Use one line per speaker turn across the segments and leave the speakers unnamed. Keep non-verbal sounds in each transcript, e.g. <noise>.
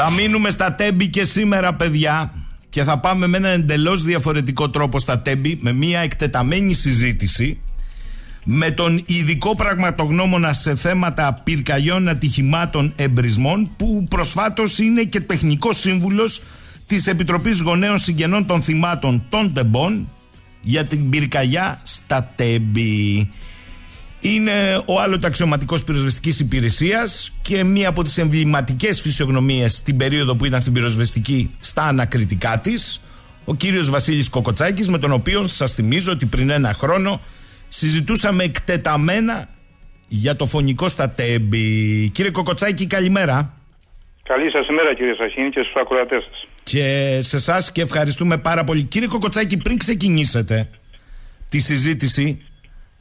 Θα μείνουμε στα τέμπη και σήμερα, παιδιά. Και θα πάμε με ένα εντελώς διαφορετικό τρόπο στα τέμπη, με μια εκτεταμένη συζήτηση με τον ειδικό πραγματογνώμονα σε θέματα πυρκαγιών ατυχημάτων εμπρισμών που προσφάτως είναι και τεχνικός σύμβουλος της Επιτροπής Γονέων Συγγενών των Θυμάτων των Τεμπών για την πυρκαγιά στα Τέμπη. Είναι ο άλλος αξιωματικό πυροσβεστικής υπηρεσίας και μία από τις εμβληματικές φυσιογνωμίες την περίοδο που ήταν στην πυροσβεστική στα ανακριτικά της, ο κύριος Βασίλης Κοκοτσάκης, με τον οποίο σας θυμίζω ότι πριν ένα χρόνο συζητούσαμε εκτεταμένα για το φωνικό στα Τέμπη. Κύριε Κοκοτσάκη, καλημέρα.
Καλή σας ημέρα, κύριε Σαχίνη, και στους ακροατές σας.
Και σε εσάς και ευχαριστούμε πάρα πολύ. Κύριε Κοκοτσάκη, πριν ξεκινήσετε τη συζήτηση,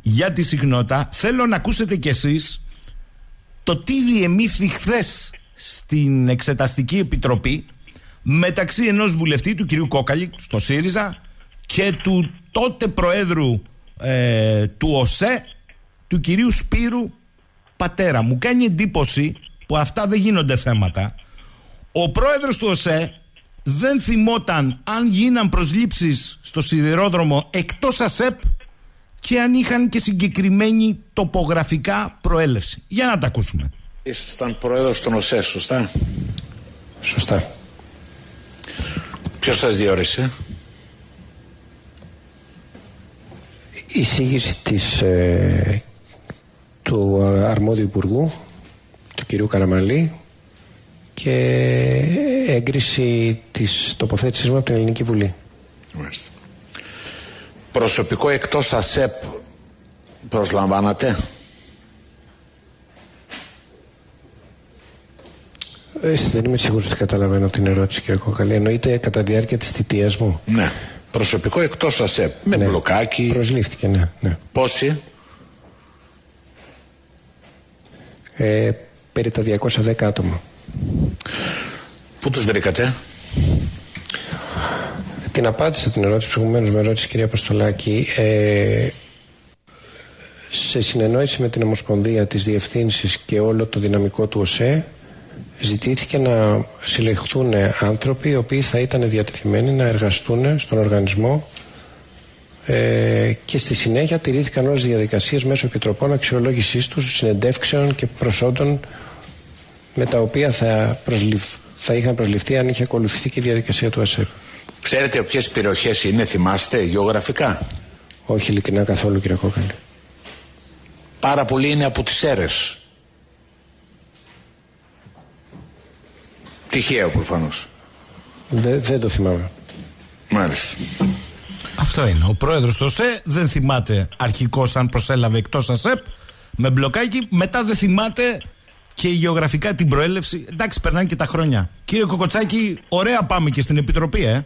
για τη συχνότητα. Θέλω να ακούσετε κι εσείς το τι διεμήθη χθες στην Εξεταστική Επιτροπή μεταξύ ενός βουλευτή του κυρίου Κόκαλη στο ΣΥΡΙΖΑ και του τότε Προέδρου ε, του ΟΣΕ του κυρίου Σπύρου Πατέρα. Μου κάνει εντύπωση που αυτά δεν γίνονται θέματα. Ο πρόεδρος του ΟΣΕ δεν θυμόταν αν γίναν προσλήψεις στο σιδηρόδρομο εκτός ΑΣΕΠ και αν είχαν και συγκεκριμένη τοπογραφικά προέλευση. Για να τα ακούσουμε.
Ήσασταν πρόεδρος των ΟΣΕ, σωστά;
Σωστά.
Ποιος σας διόρισε;
Η εισήγηση της, ε, του αρμόδιου υπουργού, του κυρίου Καραμαλή και έγκριση της τοποθέτησης μου από την Ελληνική Βουλή.
Μάλιστα προσωπικό εκτός ΑΣΕΠ προσλαμβάνατε;
Εσύ δεν είμαι σίγουρος ότι καταλαβαίνω την ερώτηση κύριε Κοκαλή. Εννοείται κατά τη διάρκεια της θητείας μου.
Ναι. Προσωπικό εκτός ΑΣΕΠ. Με ναι. μπλοκάκι.
Προσλήφθηκε, ναι. ναι.
Πόσοι;
Ε, περί τα 210 άτομα.
Πού τους βρήκατε;
Την απάντησα την ερώτηση προηγουμένως με ερώτηση κυρία Αποστολάκη. Ε, σε συνεννόηση με την Ομοσπονδία της Διευθύνσης και όλο το δυναμικό του ΟΣΕ ζητήθηκε να συλλεχθούν άνθρωποι οι οποίοι θα ήταν διατεθειμένοι να εργαστούν στον οργανισμό ε, και στη συνέχεια τηρήθηκαν όλες τις διαδικασίες μέσω επιτροπών αξιολόγησής τους, συνεντεύξεων και προσόντων με τα οποία θα, θα είχαν προσληφθεί αν είχε ακολουθηθεί και η διαδικασία του ΑΣΕΠ.
Ξέρετε ποιες περιοχές είναι, θυμάστε, γεωγραφικά;
Όχι ειλικρινά καθόλου, κύριε Κόκαλη.
Πάρα πολλοί είναι από τις αίρε. Τυχαίο προφανώς.
Δε, δεν το θυμάμαι.
Μάλιστα.
Αυτό είναι. Ο πρόεδρος του ΟΣΕ δεν θυμάται αρχικώς αν προσέλαβε εκτός ΑΣΕΠ με μπλοκάκι. Μετά δεν θυμάται και γεωγραφικά την προέλευση. Εντάξει, περνάνε και τα χρόνια. Κύριε Κοκοτσάκη, ωραία πάμε και στην Επιτροπή, ε.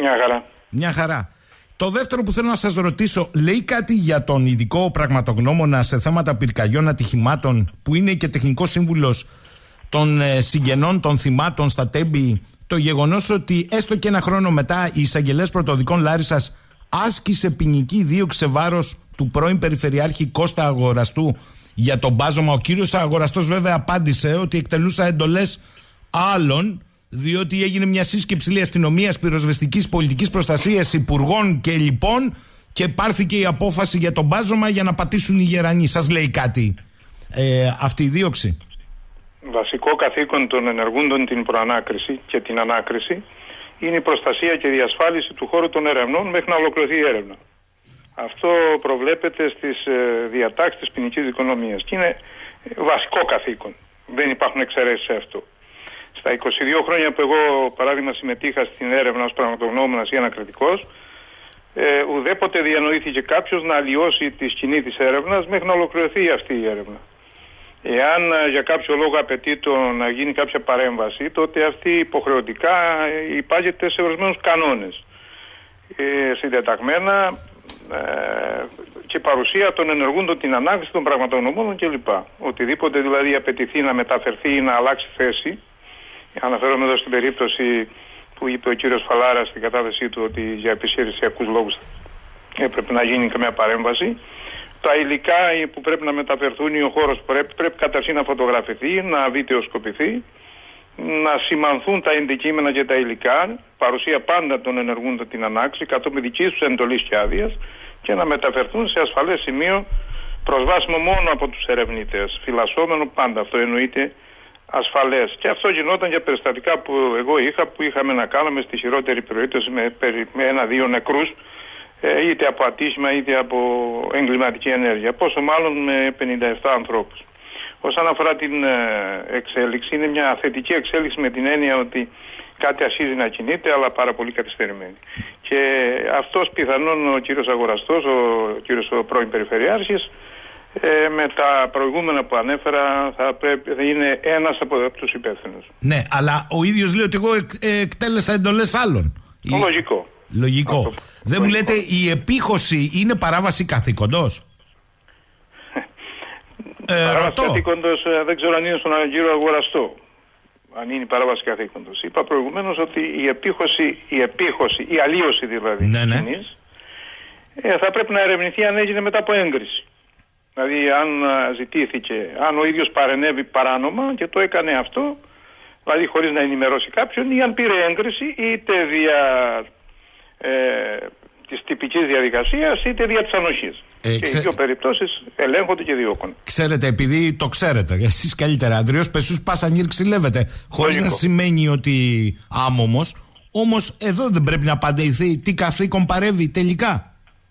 Μια χαρά.
Μια χαρά. Το δεύτερο που θέλω να σας ρωτήσω, λέει κάτι για τον ειδικό πραγματογνώμονα σε θέματα πυρκαγιών ατυχημάτων που είναι και τεχνικός σύμβουλος των ε, συγγενών των θυμάτων στα Τέμπη το γεγονός ότι έστω και ένα χρόνο μετά οι εισαγγελές πρωτοδικών Λάρισας άσκησε ποινική δίωξη σε βάρος του πρώην Περιφερειάρχη Κώστα Αγοραστού για τον μπάζωμα. Ο κύριος Αγοραστός βέβαια απάντησε ότι εκτελούσα εντολές άλλων διότι έγινε μια σύσκεψη αστυνομίας, πυροσβεστικής πολιτικής προστασίας, υπουργών και λοιπόν και πάρθηκε η απόφαση για τον μπάζωμα για να πατήσουν οι γερανοί. Σας λέει κάτι ε, αυτή η δίωξη;
Βασικό καθήκον των ενεργούντων την προανάκριση και την ανάκριση είναι η προστασία και διασφάλιση του χώρου των ερευνών μέχρι να ολοκληρωθεί η έρευνα. Αυτό προβλέπεται στις ε, διατάξεις της ποινικής δικονομίας και είναι βασικό καθήκον. Δεν υπάρχουν εξαιρέσεις σε αυτό. Στα 22 χρόνια που εγώ παράδειγμα συμμετείχα στην έρευνα ως πραγματογνώμονας ή ανακριτικός ε, ουδέποτε διανοήθηκε κάποιος να αλλοιώσει τη σκηνή της έρευνας μέχρι να ολοκληρωθεί αυτή η έρευνα. Εάν ε, για κάποιο λόγο απαιτεί το να γίνει κάποια παρέμβαση, τότε αυτή υποχρεωτικά ε, υπάγεται σε ορισμένους κανόνες. Ε, συντεταγμένα ε, και παρουσία των ενεργούντων την ανάγκη των πραγματογνωμόνων κλπ. Οτιδήποτε δηλαδή απαιτηθεί να μεταφερθεί ή να αλλάξει θέση Αναφέρομαι εδώ στην περίπτωση που είπε ο κύριος Φαλάρας στην κατάθεσή του ότι για επισκευασιακούς λόγους έπρεπε να γίνει καμία παρέμβαση. Τα υλικά που πρέπει να μεταφερθούν ή ο χώρος που πρέπει, πρέπει καταρχήν να φωτογραφηθεί, να βιντεοσκοπηθεί, να σημανθούν τα ενδικείμενα και τα υλικά, παρουσία πάντα των ενεργούντων την ανάξη, κατόπιν δικής τους εντολής και άδειας, και να μεταφερθούν σε ασφαλές σημείο προσβάσιμο μόνο από τους ερευνητές. Φυλασσόμενο πάντα αυτό εννοείται ασφαλές. Και αυτό γινόταν για περιστατικά που εγώ είχα, που είχαμε να κάνουμε στη χειρότερη περίπτωση με, με ένα-δύο νεκρούς, ε, είτε από ατύχημα είτε από εγκληματική ενέργεια. Πόσο μάλλον με 57 ανθρώπους. Όσον αφορά την ε, εξέλιξη, είναι μια θετική εξέλιξη με την έννοια ότι κάτι αρχίζει να κινείται, αλλά πάρα πολύ καθυστερημένη. Και αυτός πιθανόν ο κύριος Αγοραστός, ο κύριος πρώην Περιφερειάρχης, ε, με τα προηγούμενα που ανέφερα θα, πρέπει, θα είναι ένας από, από τους υπεύθυνους.
Ναι, αλλά ο ίδιος λέει ότι εγώ εκ, εκτέλεσα εντολές άλλων.
Λογικό.
Λογικό. Δεν μου λέτε η επίχωση είναι παράβαση καθήκοντος;
ε, παράβαση καθήκοντος ε, δεν ξέρω αν είναι στον κύριο αγοραστό. Αν είναι η παράβαση καθήκοντος. Είπα προηγουμένως ότι η επίχωση, η, επίχωση, η αλλίωση δηλαδή ναι, ναι. ε, θα πρέπει να ερευνηθεί αν έγινε μετά από έγκριση. Δηλαδή αν ζητήθηκε, αν ο ίδιος παρενέβη παράνομα και το έκανε αυτό, δηλαδή χωρίς να ενημερώσει κάποιον ή αν πήρε έγκριση είτε δια ε, της τυπικής διαδικασίας είτε δια της ανοχής. Ε, και οι δύο περιπτώσεις ελέγχονται και διώκονται.
Ξέρετε, επειδή το ξέρετε, εσείς καλύτερα, Ανδρέος Πεσούς Πάσανγύρ ξυλεύεται, χωρίς να σημαίνει ότι άμομος, όμως εδώ δεν πρέπει να απαντηθεί τι καθήκον παρεύει τελικά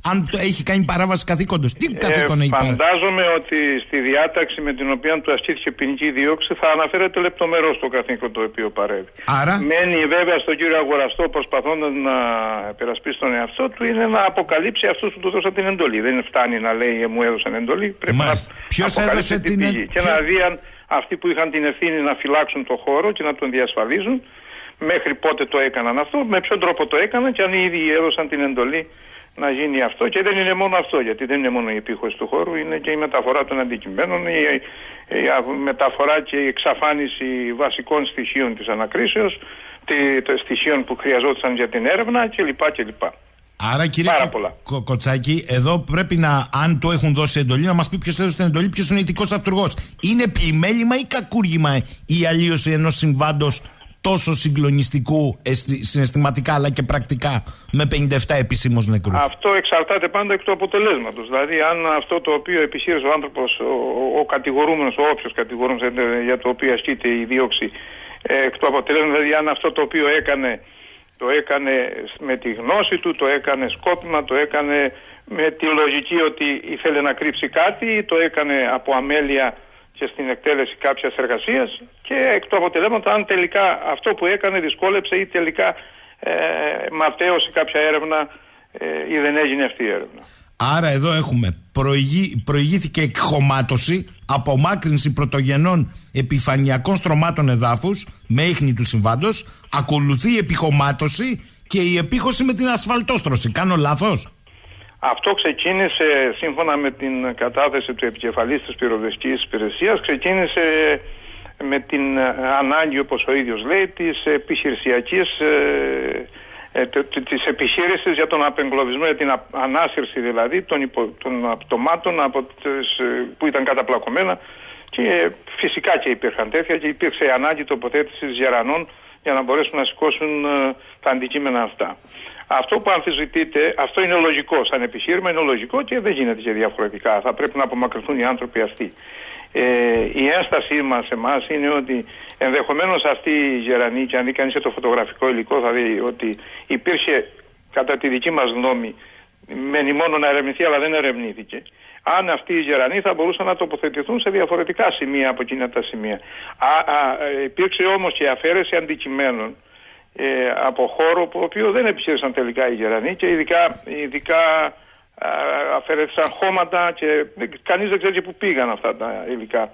αν το έχει κάνει παράβαση καθήκοντος. Τι ε, καθήκον έχει
πάρει; Φαντάζομαι ότι στη διάταξη με την οποία του ασκήθηκε ποινική δίωξη θα αναφέρεται λεπτομερό το καθήκον το οποίο παρεύει.
Άρα...
Μένει βέβαια στον κύριο Αγοραστό προσπαθώντας να περασπίσει τον εαυτό του είναι να αποκαλύψει αυτούς που του δώσαν την εντολή. Δεν φτάνει να λέει μου έδωσαν εντολή. Πρέπει
Μάλιστα. να Ποιος έδωσε την
εντολή. Και να δει αν αυτοί που είχαν την ευθύνη να φυλάξουν το χώρο και να τον διασφαλίζουν μέχρι πότε το έκαναν αυτό, με ποιον τρόπο το έκαναν και αν οι ίδιοι έδωσαν την εντολή να γίνει αυτό και δεν είναι μόνο αυτό γιατί δεν είναι μόνο η επίχωση του χώρου είναι και η μεταφορά των αντικειμένων η, η, μεταφορά και η εξαφάνιση βασικών στοιχείων της ανακρίσεως των στοιχείων που χρειαζόταν για την έρευνα κλπ. κλπ.
Άρα κύριε Κο- Κοτσάκη, εδώ πρέπει να, αν το έχουν δώσει εντολή, να μας πει ποιος έδωσε την εντολή, ποιος είναι ηθικός αυτούργος. Είναι πλημέλημα ή κακούργημα η αλλίωση ενός συμβάντος τόσο συγκλονιστικού συναισθηματικά αλλά και πρακτικά με 57 επισήμω νεκρούς.
Αυτό εξαρτάται πάντα εκ του αποτελέσματος. Δηλαδή, αν αυτό το οποίο επιχείρησε ο άνθρωπος, ο, ο κατηγορούμενος, ο όποιος κατηγορούμενος για το οποίο ασκείται η δίωξη, ε, εκ του αποτελέσματος, δηλαδή αν αυτό το οποίο έκανε το έκανε με τη γνώση του, το έκανε σκόπιμα, το έκανε με τη λογική ότι ήθελε να κρύψει κάτι, το έκανε από αμέλεια και στην εκτέλεση κάποιας εργασίας και εκ του αποτελέσματος αν τελικά αυτό που έκανε δυσκόλεψε ή τελικά ε, ματέωσε κάποια έρευνα ε, ή δεν έγινε αυτή η έρευνα.
Άρα εδώ έχουμε προηγή, προηγήθηκε εκχωμάτωση, απομάκρυνση πρωτογενών επιφανειακών στρωμάτων εδάφους με ίχνη του συμβάντος, ακολουθεί η επιχωμάτωση και η επίχωση με την ασφαλτόστρωση. Κάνω λάθος;
Αυτό ξεκίνησε σύμφωνα με την κατάθεση του επικεφαλής της πυροδευτικής υπηρεσίας ξεκίνησε με την ανάγκη όπως ο ίδιος λέει της επιχειρησιακής ε, ε, της επιχείρησης για τον απεγκλωβισμό, για την ανάσυρση δηλαδή των, υπο, των απτωμάτων από τις, ε, που ήταν καταπλακωμένα και φυσικά και υπήρχαν τέτοια και υπήρξε ανάγκη τοποθέτησης γερανών για να μπορέσουν να σηκώσουν ε, τα αντικείμενα αυτά. Αυτό που αμφισβητείτε, αυτό είναι λογικό. Σαν επιχείρημα είναι λογικό και δεν γίνεται και διαφορετικά. Θα πρέπει να απομακρυνθούν οι άνθρωποι αυτοί. Ε, η ένστασή μας σε εμάς είναι ότι ενδεχομένως αυτή η γερανή, και αν δει κανείς το φωτογραφικό υλικό, θα δει ότι υπήρχε κατά τη δική μας γνώμη, μένει μόνο να ερευνηθεί, αλλά δεν ερευνήθηκε. Αν αυτοί οι γερανοί θα μπορούσαν να τοποθετηθούν σε διαφορετικά σημεία από εκείνα τα σημεία. Α, α, ε, υπήρξε όμως και αφαίρεση αντικειμένων ε, από χώρο που οποίο δεν επιχείρησαν τελικά οι Γερανοί και ειδικά, ειδικά αφαιρέθησαν χώματα και κανείς δεν ξέρει που πήγαν αυτά τα υλικά.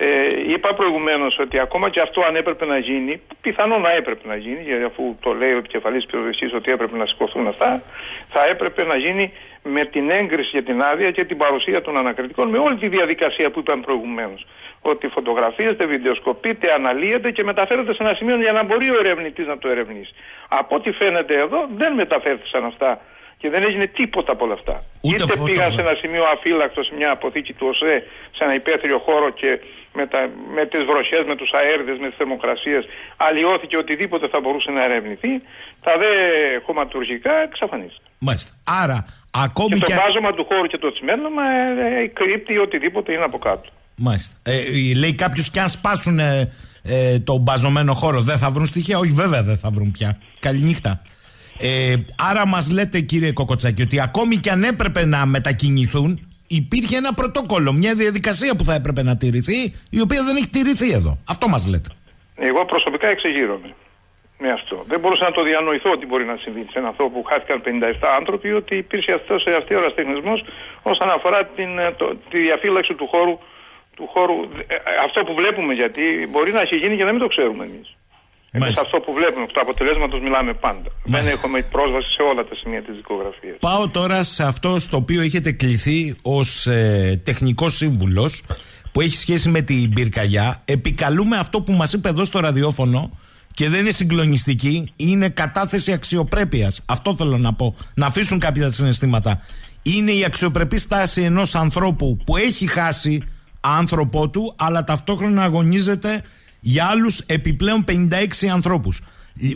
Ε, είπα προηγουμένως ότι ακόμα και αυτό αν έπρεπε να γίνει, πιθανό να έπρεπε να γίνει, γιατί αφού το λέει ο επικεφαλής πυροδοσίας ότι έπρεπε να σηκωθούν αυτά, θα έπρεπε να γίνει με την έγκριση για την άδεια και την παρουσία των ανακριτικών, με όλη τη διαδικασία που είπαμε προηγουμένως ότι φωτογραφίζεται, βιντεοσκοπείται, αναλύεται και μεταφέρεται σε ένα σημείο για να μπορεί ο ερευνητής να το ερευνήσει. Από ό,τι φαίνεται εδώ δεν μεταφέρθησαν αυτά και δεν έγινε τίποτα από όλα αυτά.
Ούτε
Είτε πήγαν σε ένα σημείο αφύλακτος, σε μια αποθήκη του ΟΣΕ, σε ένα υπαίθριο χώρο και με, τα, με τις βροχές, με τους αέριδες, με τις θερμοκρασίες αλλοιώθηκε οτιδήποτε θα μπορούσε να ερευνηθεί τα δε χωματουργικά εξαφανίζεται.
Μάλιστα. Άρα ακόμη
και
και...
το βάζωμα του χώρου και το τσιμένωμα ε, ε, κρύπτει οτιδήποτε είναι από κάτω.
Μάλιστα. Ε, λέει κάποιος και αν σπάσουν ε, ε, το μπαζωμένο χώρο δεν θα βρουν στοιχεία; Όχι βέβαια δεν θα βρουν πια. Καληνύχτα. Ε, άρα μας λέτε κύριε Κοκοτσάκη ότι ακόμη και αν έπρεπε να μετακινηθούν υπήρχε ένα πρωτόκολλο, μια διαδικασία που θα έπρεπε να τηρηθεί η οποία δεν έχει τηρηθεί εδώ. Αυτό μας λέτε.
Εγώ προσωπικά εξεγείρομαι με αυτό. Δεν μπορούσα να το διανοηθώ ότι μπορεί να συμβεί σε έναν άνθρωπο που χάθηκαν 57 άνθρωποι ότι υπήρχε αυτός αυτή ο όσον αφορά την, το, τη διαφύλαξη του χώρου, του χώρου. Ε, αυτό που βλέπουμε γιατί μπορεί να έχει γίνει και να μην το ξέρουμε εμείς. Εμείς αυτό που βλέπουμε, το αποτελέσματο μιλάμε πάντα. Δεν έχουμε πρόσβαση σε όλα τα σημεία της δικογραφία.
Πάω τώρα σε αυτό στο οποίο έχετε κληθεί ως ε, τεχνικός σύμβουλος που έχει σχέση με την πυρκαγιά. Επικαλούμε αυτό που μας είπε εδώ στο ραδιόφωνο και δεν είναι συγκλονιστική, είναι κατάθεση αξιοπρέπειας. Αυτό θέλω να πω. Να αφήσουν κάποια συναισθήματα. Είναι η αξιοπρεπή στάση ενός ανθρώπου που έχει χάσει άνθρωπό του, αλλά ταυτόχρονα αγωνίζεται για άλλους επιπλέον 56 ανθρώπους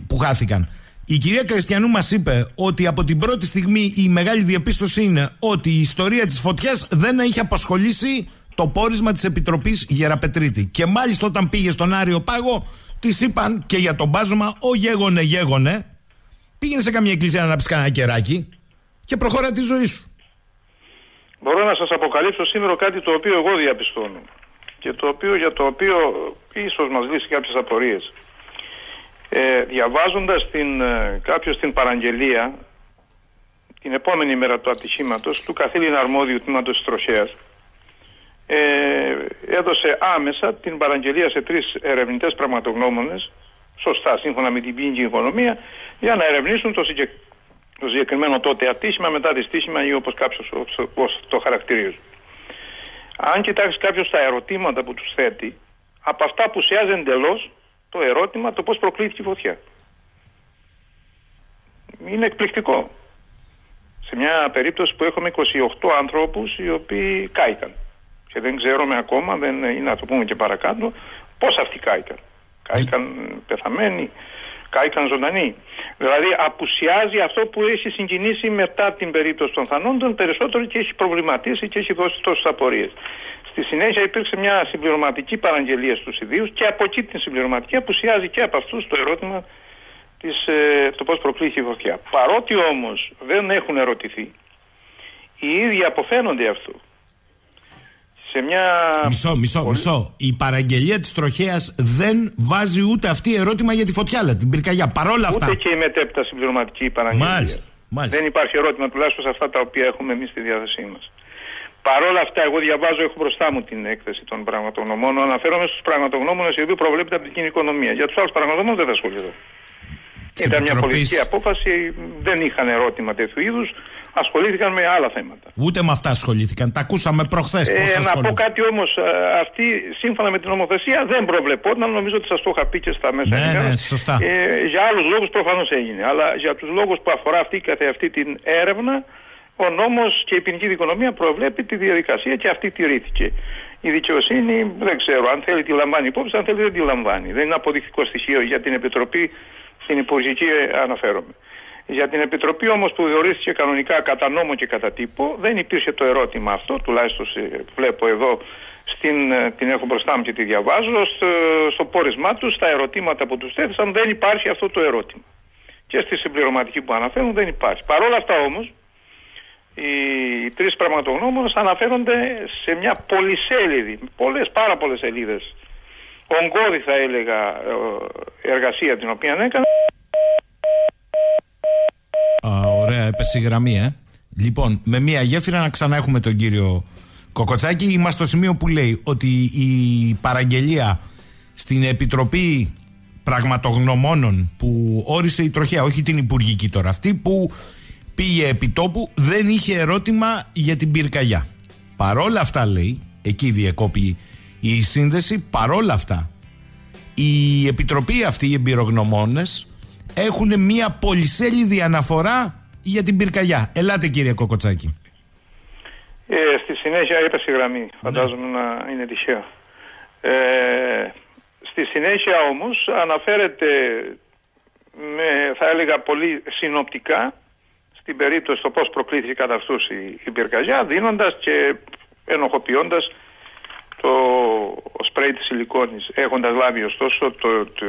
που χάθηκαν. Η κυρία Κριστιανού μας είπε ότι από την πρώτη στιγμή η μεγάλη διαπίστωση είναι ότι η ιστορία της φωτιάς δεν έχει απασχολήσει το πόρισμα της Επιτροπής Γεραπετρίτη. Και μάλιστα όταν πήγε στον Άριο Πάγο, της είπαν και για τον μπάζωμα, ο γέγονε, γέγονε, πήγαινε σε καμία εκκλησία να πει κανένα κεράκι και προχώρα τη ζωή σου.
Μπορώ να σας αποκαλύψω σήμερα κάτι το οποίο εγώ διαπιστώνω και το οποίο, για το οποίο ίσως μας λύσει κάποιες απορίες. Ε, διαβάζοντας την, ε, κάποιος την παραγγελία την επόμενη μέρα του ατυχήματος του καθήλυνα αρμόδιου τμήματος της τροχέας ε, έδωσε άμεσα την παραγγελία σε τρεις ερευνητές πραγματογνώμονες σωστά σύμφωνα με την ποινική οικονομία για να ερευνήσουν το, το συγκεκριμένο τότε ατύχημα μετά δυστύχημα ή όπως κάποιος το χαρακτηρίζει. Αν κοιτάξεις κάποιος τα ερωτήματα που τους θέτει, από αυτά που σιάζει εντελώς το ερώτημα το πώς προκλήθηκε η φωτιά. Είναι εκπληκτικό. Σε μια περίπτωση που έχουμε 28 ανθρώπου οι οποίοι κάηκαν. Και δεν ξέρουμε ακόμα, δεν είναι να το πούμε και παρακάτω, πώς αυτοί κάηκαν. Κάηκαν πεθαμένοι, κάηκαν ζωντανοί. Δηλαδή απουσιάζει αυτό που έχει συγκινήσει μετά την περίπτωση των θανόντων περισσότερο και έχει προβληματίσει και έχει δώσει τόσες απορίες. Στη συνέχεια υπήρξε μια συμπληρωματική παραγγελία στους ιδίους και από εκεί την συμπληρωματική απουσιάζει και από αυτούς το ερώτημα της, ε, το πώς προκλήθηκε η φωτιά. Παρότι όμως δεν έχουν ερωτηθεί, οι ίδιοι αποφαίνονται αυτό. Σε μια...
Μισό, μισό, μισό. Η παραγγελία της τροχέας δεν βάζει ούτε αυτή ερώτημα για τη φωτιά, αλλά την πυρκαγιά. Παρόλα αυτά.
Ούτε και η μετέπειτα συμπληρωματική παραγγελία.
Μάλιστα, μάλιστα.
Δεν υπάρχει ερώτημα τουλάχιστον σε αυτά τα οποία έχουμε εμείς στη διάθεσή μας. Παρ' όλα αυτά, εγώ διαβάζω, έχω μπροστά μου την έκθεση των πραγματογνωμών. Αναφέρομαι στους πραγματογνώμονες οι οποίοι προβλέπεται από την κοινή οικονομία. Για τους άλλους πραγματογνώμονες δεν θα ασχοληθώ. Ήταν μια πολιτική απόφαση, δεν είχαν ερώτημα τέτοιου είδους, ασχολήθηκαν με άλλα θέματα.
Ούτε με αυτά ασχολήθηκαν. Τα ακούσαμε προχθές.
Ε, να πω κάτι όμως, ε, αυτή σύμφωνα με την νομοθεσία δεν προβλεπόταν. Νομίζω ότι σας το είχα πει και στα μέσα.
Ναι, ναι, σωστά.
Ε, για άλλους λόγους προφανώς έγινε. Αλλά για τους λόγους που αφορά αυτή καθε αυτή την έρευνα, ο νόμος και η ποινική δικονομία προβλέπει τη διαδικασία και αυτή τηρήθηκε. Η δικαιοσύνη δεν ξέρω αν θέλει τη λαμβάνει υπόψη, αν θέλει δεν τη λαμβάνει. Δεν είναι αποδεικτικό στοιχείο για την Επιτροπή, στην Υπουργική αναφέρομαι. Για την Επιτροπή όμως που διορίστηκε κανονικά κατά νόμο και κατά τύπο, δεν υπήρχε το ερώτημα αυτό, τουλάχιστον βλέπω εδώ, στην, ε, την έχω μπροστά μου και τη διαβάζω, στο, στο πόρισμά τους, στα ερωτήματα που τους θέθησαν, δεν υπάρχει αυτό το ερώτημα. Και στη συμπληρωματική που αναφέρουν δεν υπάρχει. Παρ' όλα αυτά όμως, οι τρεις πραγματογνώμονες αναφέρονται σε μια πολυσέλιδη, πολλές, πάρα πολλές σελίδες. Ογκώδη θα έλεγα ε, εργασία την οποία έκανε.
Α, ωραία, έπεσε η γραμμή, ε. Λοιπόν, με μια γέφυρα να ξανά έχουμε τον κύριο Κοκοτσάκη. Είμαστε στο σημείο που λέει ότι η παραγγελία στην Επιτροπή Πραγματογνωμόνων που όρισε η τροχέα, όχι την Υπουργική τώρα αυτή, που πήγε επί τόπου, δεν είχε ερώτημα για την πυρκαγιά. Παρόλα αυτά λέει, εκεί διεκόπη η σύνδεση, παρόλα αυτά η επιτροπή αυτή, οι εμπειρογνωμόνες έχουν μία πολυσέλιδη αναφορά για την πυρκαγιά. Ελάτε κύριε Κοκοτσάκη.
Ε, στη συνέχεια έπεσε η γραμμή, ναι. φαντάζομαι να είναι τυχαίο. Ε, στη συνέχεια όμως αναφέρεται με, θα έλεγα πολύ συνοπτικά στην περίπτωση το πώς προκλήθηκε κατά αυτούς η, η πυρκαγιά δίνοντας και ενοχοποιώντας το σπρέι της σιλικόνης έχοντας λάβει ωστόσο το, το,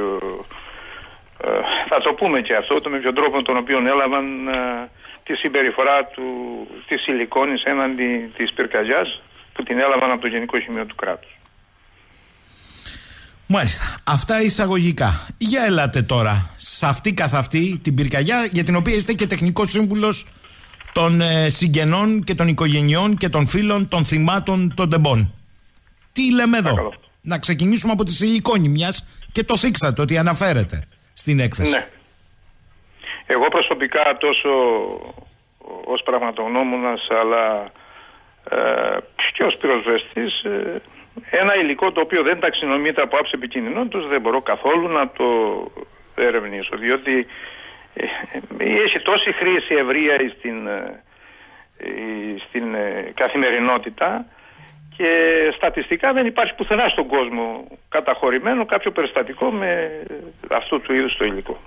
ε, θα το πούμε και αυτό το με ποιον τρόπο τον οποίο έλαβαν ε, τη συμπεριφορά του, της σιλικόνης έναντι της πυρκαγιάς που την έλαβαν από το Γενικό Σημείο του κράτους.
Μάλιστα. Αυτά εισαγωγικά. Για ελάτε τώρα σε αυτή καθ' αυτή την πυρκαγιά για την οποία είστε και τεχνικός σύμβουλος των ε, συγγενών και των οικογενειών και των φίλων των θυμάτων των τεμπών. Τι λέμε εδώ; Να ξεκινήσουμε από τη σιλικόνη μιας και το θίξατε ότι αναφέρεται στην έκθεση.
Ναι. Εγώ προσωπικά τόσο ως πραγματογνώμονας αλλά ε, και ως πυροσβέστης ε, ένα υλικό το οποίο δεν ταξινομείται από άψη επικίνδυνων δεν μπορώ καθόλου να το ερευνήσω διότι ε, έχει τόση χρήση ευρεία στην, ε, στην ε, καθημερινότητα και στατιστικά δεν υπάρχει πουθενά στον κόσμο καταχωρημένο κάποιο περιστατικό με αυτού του είδους το υλικό.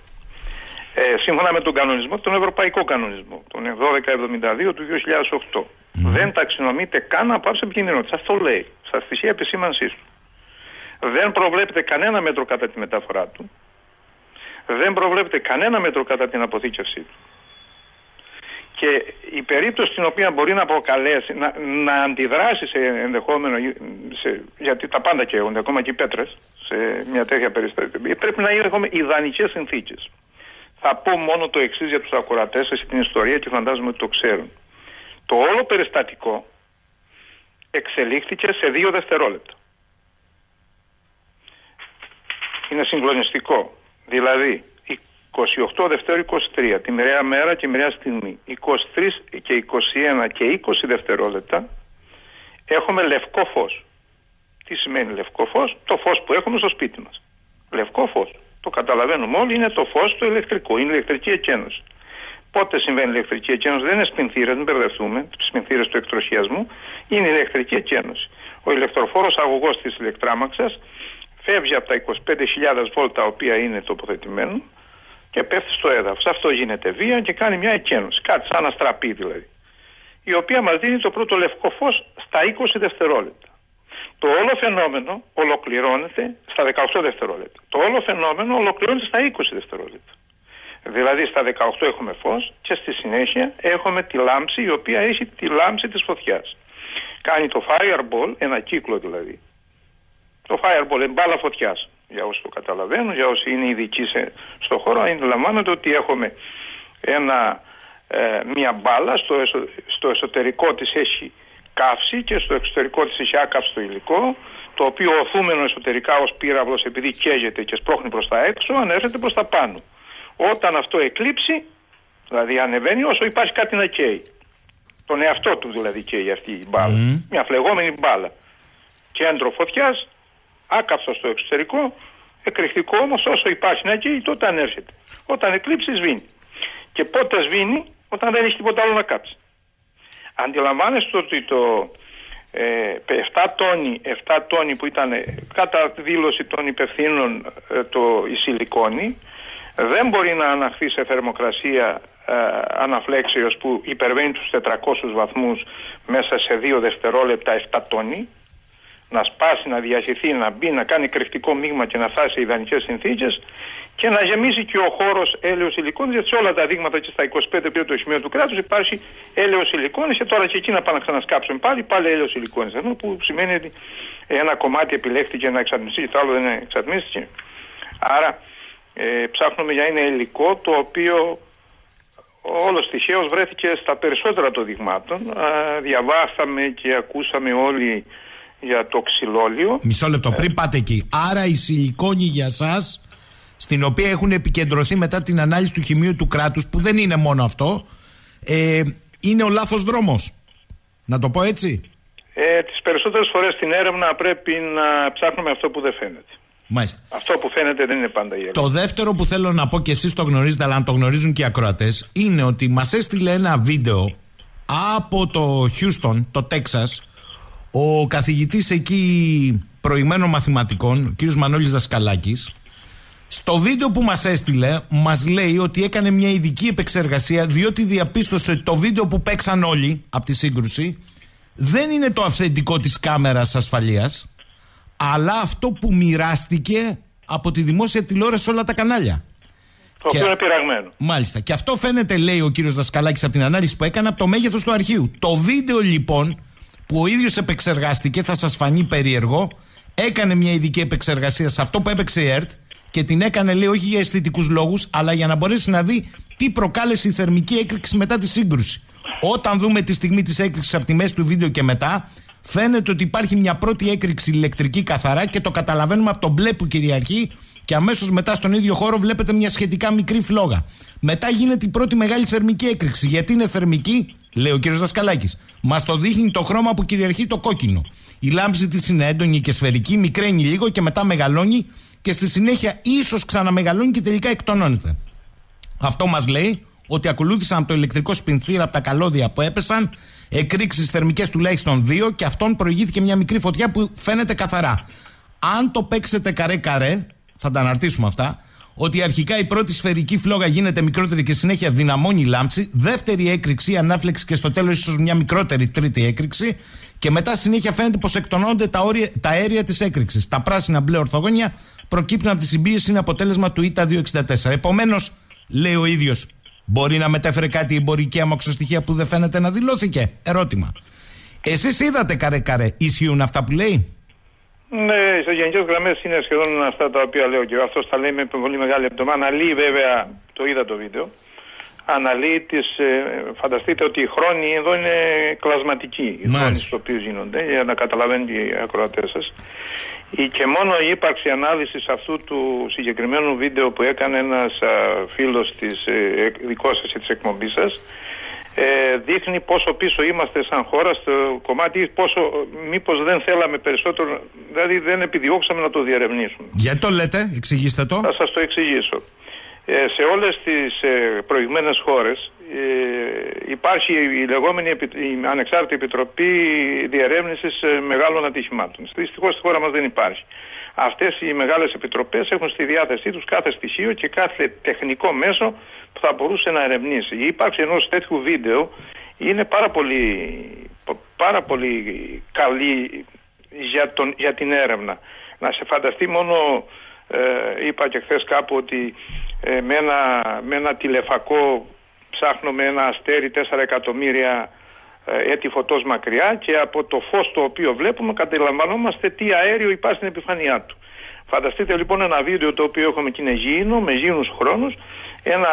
Ε, σύμφωνα με τον κανονισμό, τον ευρωπαϊκό κανονισμό, τον 1272 του 2008. Δεν ταξινομείται καν από άψη επικίνδυνοτητα. Αυτό λέει στα στοιχεία επισήμανσή του. Δεν προβλέπεται κανένα μέτρο κατά τη μεταφορά του. Δεν προβλέπεται κανένα μέτρο κατά την αποθήκευσή του. Και η περίπτωση στην οποία μπορεί να προκαλέσει, να, να αντιδράσει σε ενδεχόμενο, σε, γιατί τα πάντα καίγονται, ακόμα και οι πέτρες, σε μια τέτοια περιστατική, πρέπει να έχουμε ιδανικές συνθήκες. Θα πω μόνο το εξής για τους ακροατές, την ιστορία και φαντάζομαι ότι το ξέρουν. Το όλο περιστατικό εξελίχθηκε σε δύο δευτερόλεπτα. Είναι συγκλονιστικό. Δηλαδή, 28 Δευτέρου 23, τη μοιραία μέρα και μοιραία στιγμή, 23 και 21 και 20 δευτερόλεπτα, έχουμε λευκό φως. Τι σημαίνει λευκό φως; Το φως που έχουμε στο σπίτι μας. Λευκό φως. Το καταλαβαίνουμε όλοι, είναι το φως του ηλεκτρικού, είναι η ηλεκτρική εκένωση. Πότε συμβαίνει η ηλεκτρική εκένωση, δεν είναι σπινθύρες, μην μπερδευτούμε, τι σπινθύρες του εκτροχιασμού, είναι η ηλεκτρική εκένωση. Ο ηλεκτροφόρος αγωγός της ηλεκτράμαξας φεύγει από τα 25.000 βόλτα τα οποία είναι τοποθετημένο και πέφτει στο έδαφος. Αυτό γίνεται βία και κάνει μια εκένωση, κάτι σαν αστραπή δηλαδή, η οποία μας δίνει το πρώτο λευκό φως στα 20 δευτερόλεπτα. Το όλο φαινόμενο ολοκληρώνεται στα 18 δευτερόλεπτα. Το όλο φαινόμενο ολοκληρώνεται στα 20 δευτερόλεπτα. Δηλαδή στα 18 έχουμε φως και στη συνέχεια έχουμε τη λάμψη η οποία έχει τη λάμψη της φωτιάς. Κάνει το fireball, ένα κύκλο δηλαδή. Το fireball είναι μπάλα φωτιάς. Για όσοι το καταλαβαίνουν, για όσοι είναι ειδικοί στο χώρο, αντιλαμβάνονται ότι έχουμε ένα, ε, μια μπάλα, στο, στο εσωτερικό της έχει καύση και στο εξωτερικό της έχει άκαυστο υλικό, το οποίο οθούμενο εσωτερικά ως πύραυλος επειδή καίγεται και σπρώχνει προς τα έξω, ανέρχεται προς τα πάνω. Όταν αυτό εκλείψει, δηλαδή ανεβαίνει όσο υπάρχει κάτι να καίει. Τον εαυτό του δηλαδή καίει αυτή η μπάλα. Μια φλεγόμενη μπάλα. Κέντρο φωτιάς, άκαψο στο εξωτερικό, εκρηκτικό όμως όσο υπάρχει να καίει τότε ανέρχεται. Όταν εκλείψει σβήνει. Και πότε σβήνει, όταν δεν έχει τίποτα άλλο να κάψει. Αντιλαμβάνεστε ότι το ε, 7, τόνοι, 7 τόνοι που ήταν κατά δήλωση των υπευθύνων ε, το, η σιλικόνη δεν μπορεί να αναχθεί σε θερμοκρασία ε, αναφλέξεως που υπερβαίνει τους 400 βαθμούς μέσα σε 2 δευτερόλεπτα 7 τόνοι να σπάσει, να διασυθεί, να μπει, να κάνει κρυφτικό μείγμα και να φτάσει σε ιδανικές συνθήκες και να γεμίσει και ο χώρος έλαιος υλικών γιατί σε όλα τα δείγματα και στα 25 πριν το σημείο του κράτους υπάρχει έλαιος υλικών και τώρα και εκεί να πάνε να ξανασκάψουν πάλι, πάλι έλαιος υλικών ενώ που σημαίνει ότι ένα κομμάτι επιλέχθηκε να εξατμιστεί και το άλλο δεν εξατμίστηκε. Άρα ε, ψάχνουμε για ένα υλικό το οποίο όλος τυχαίως βρέθηκε στα περισσότερα των δειγμάτων. διαβάσαμε και ακούσαμε όλοι για το ξυλόλιο.
Μισό λεπτό, πριν πάτε εκεί. Άρα η σιλικόνη για εσά, στην οποία έχουν επικεντρωθεί μετά την ανάλυση του χημείου του κράτους, που δεν είναι μόνο αυτό, ε, είναι ο λάθος δρόμος. Να το πω έτσι.
Ε, τις περισσότερες φορές στην έρευνα πρέπει να ψάχνουμε αυτό που δεν φαίνεται.
Μάλιστα.
Αυτό που φαίνεται δεν είναι πάντα η αλήθεια.
Το δεύτερο που θέλω να πω και εσείς το γνωρίζετε, αλλά αν το γνωρίζουν και οι ακροατές, είναι ότι μας έστειλε ένα βίντεο από το Houston, το Texas, ο καθηγητής εκεί προηγμένων μαθηματικών, ο κύριος Μανώλης Δασκαλάκης, στο βίντεο που μας έστειλε, μας λέει ότι έκανε μια ειδική επεξεργασία διότι διαπίστωσε ότι το βίντεο που παίξαν όλοι από τη σύγκρουση δεν είναι το αυθεντικό της κάμερας ασφαλείας, αλλά αυτό που μοιράστηκε από τη δημόσια τηλεόραση σε όλα τα κανάλια.
Το οποίο είναι πειραγμένο.
Μάλιστα. Και αυτό φαίνεται, λέει ο κύριος Δασκαλάκης, από την ανάλυση που έκανε, από το μέγεθος του αρχείου. Το βίντεο λοιπόν, που ο ίδιος επεξεργάστηκε, θα σας φανεί περίεργο, έκανε μια ειδική επεξεργασία σε αυτό που έπαιξε η ΕΡΤ και την έκανε, λέει, όχι για αισθητικούς λόγους, αλλά για να μπορέσει να δει τι προκάλεσε η θερμική έκρηξη μετά τη σύγκρουση. Όταν δούμε τη στιγμή της έκρηξης από τη μέση του βίντεο και μετά, φαίνεται ότι υπάρχει μια πρώτη έκρηξη ηλεκτρική καθαρά και το καταλαβαίνουμε από τον μπλε που κυριαρχεί και αμέσως μετά στον ίδιο χώρο βλέπετε μια σχετικά μικρή φλόγα. Μετά γίνεται η πρώτη μεγάλη θερμική έκρηξη. Γιατί είναι θερμική, λέει ο κ. Δασκαλάκης. Μας το δείχνει το χρώμα που κυριαρχεί το κόκκινο. Η λάμψη της είναι έντονη και σφαιρική, μικραίνει λίγο και μετά μεγαλώνει και στη συνέχεια ίσως ξαναμεγαλώνει και τελικά εκτονώνεται. Αυτό μας λέει ότι ακολούθησαν το ηλεκτρικό σπινθήρα από τα καλώδια που έπεσαν, εκρήξεις θερμικές τουλάχιστον δύο και αυτόν προηγήθηκε μια μικρή φωτιά που φαίνεται καθαρά. Αν το παίξετε καρέ-καρέ, θα τα αναρτήσουμε αυτά, ότι αρχικά η πρώτη σφαιρική φλόγα γίνεται μικρότερη και συνέχεια δυναμώνει η λάμψη. Δεύτερη έκρηξη, ανάφλεξη και στο τέλος ίσως μια μικρότερη τρίτη έκρηξη. Και μετά συνέχεια φαίνεται πως εκτονώνονται τα, όρια, τα αέρια της έκρηξης. Τα πράσινα μπλε ορθογόνια προκύπτουν από τη συμπίεση, είναι αποτέλεσμα του ΙΤΑ 264. Επομένως, λέει ο ίδιος, μπορεί να μετέφερε κάτι εμπορική αμαξοστοιχεία που δεν φαίνεται να δηλώθηκε; Ερώτημα. Εσείς είδατε καρέ καρέ, ισχύουν αυτά που λέει;
Ναι, σε γενικές γραμμές είναι σχεδόν αυτά τα οποία λέω και εγώ. Αυτός τα λέει με πολύ μεγάλη επτομά. Αναλύει βέβαια, το είδα το βίντεο. Αναλύει τις. Ε, φανταστείτε ότι οι χρόνοι εδώ είναι κλασματικοί. Οι χρόνοι στου οποίου γίνονται, για να καταλαβαίνουν οι ακροατές σας. Και μόνο η ύπαρξη ανάλυσης αυτού του συγκεκριμένου βίντεο που έκανε ένας φίλος της ε, δικός σας της εκπομπής σας ε, δείχνει πόσο πίσω είμαστε σαν χώρα στο κομμάτι, πόσο μήπως δεν θέλαμε περισσότερο, δηλαδή δεν επιδιώξαμε να το διαρευνήσουμε.
Γιατί το λέτε, εξηγήστε το.
Θα σας το εξηγήσω. Ε, σε όλες τις ε, προηγμένες χώρες ε, υπάρχει η λεγόμενη η Ανεξάρτητη Επιτροπή Διερεύνησης ε, Μεγάλων Ατυχημάτων. Δυστυχώς στη χώρα μας δεν υπάρχει. Αυτές οι μεγάλες επιτροπές έχουν στη διάθεσή τους κάθε στοιχείο και κάθε τεχνικό μέσο που θα μπορούσε να ερευνήσει. Η ύπαρξη ενός τέτοιου βίντεο είναι πάρα πολύ, πάρα πολύ καλή για, τον, για την έρευνα. Να σε φανταστεί μόνο, ε, είπα και χθες κάπου ότι ε, με, ένα, με ένα τηλεφακό ψάχνουμε ένα αστέρι 4 εκατομμύρια ε, έτη φωτός μακριά και από το φως το οποίο βλέπουμε καταλαμβανόμαστε τι αέριο υπάρχει στην επιφάνειά του. Φανταστείτε λοιπόν ένα βίντεο το οποίο έχουμε και είναι γήινο, με γήινους χρόνους, ένα,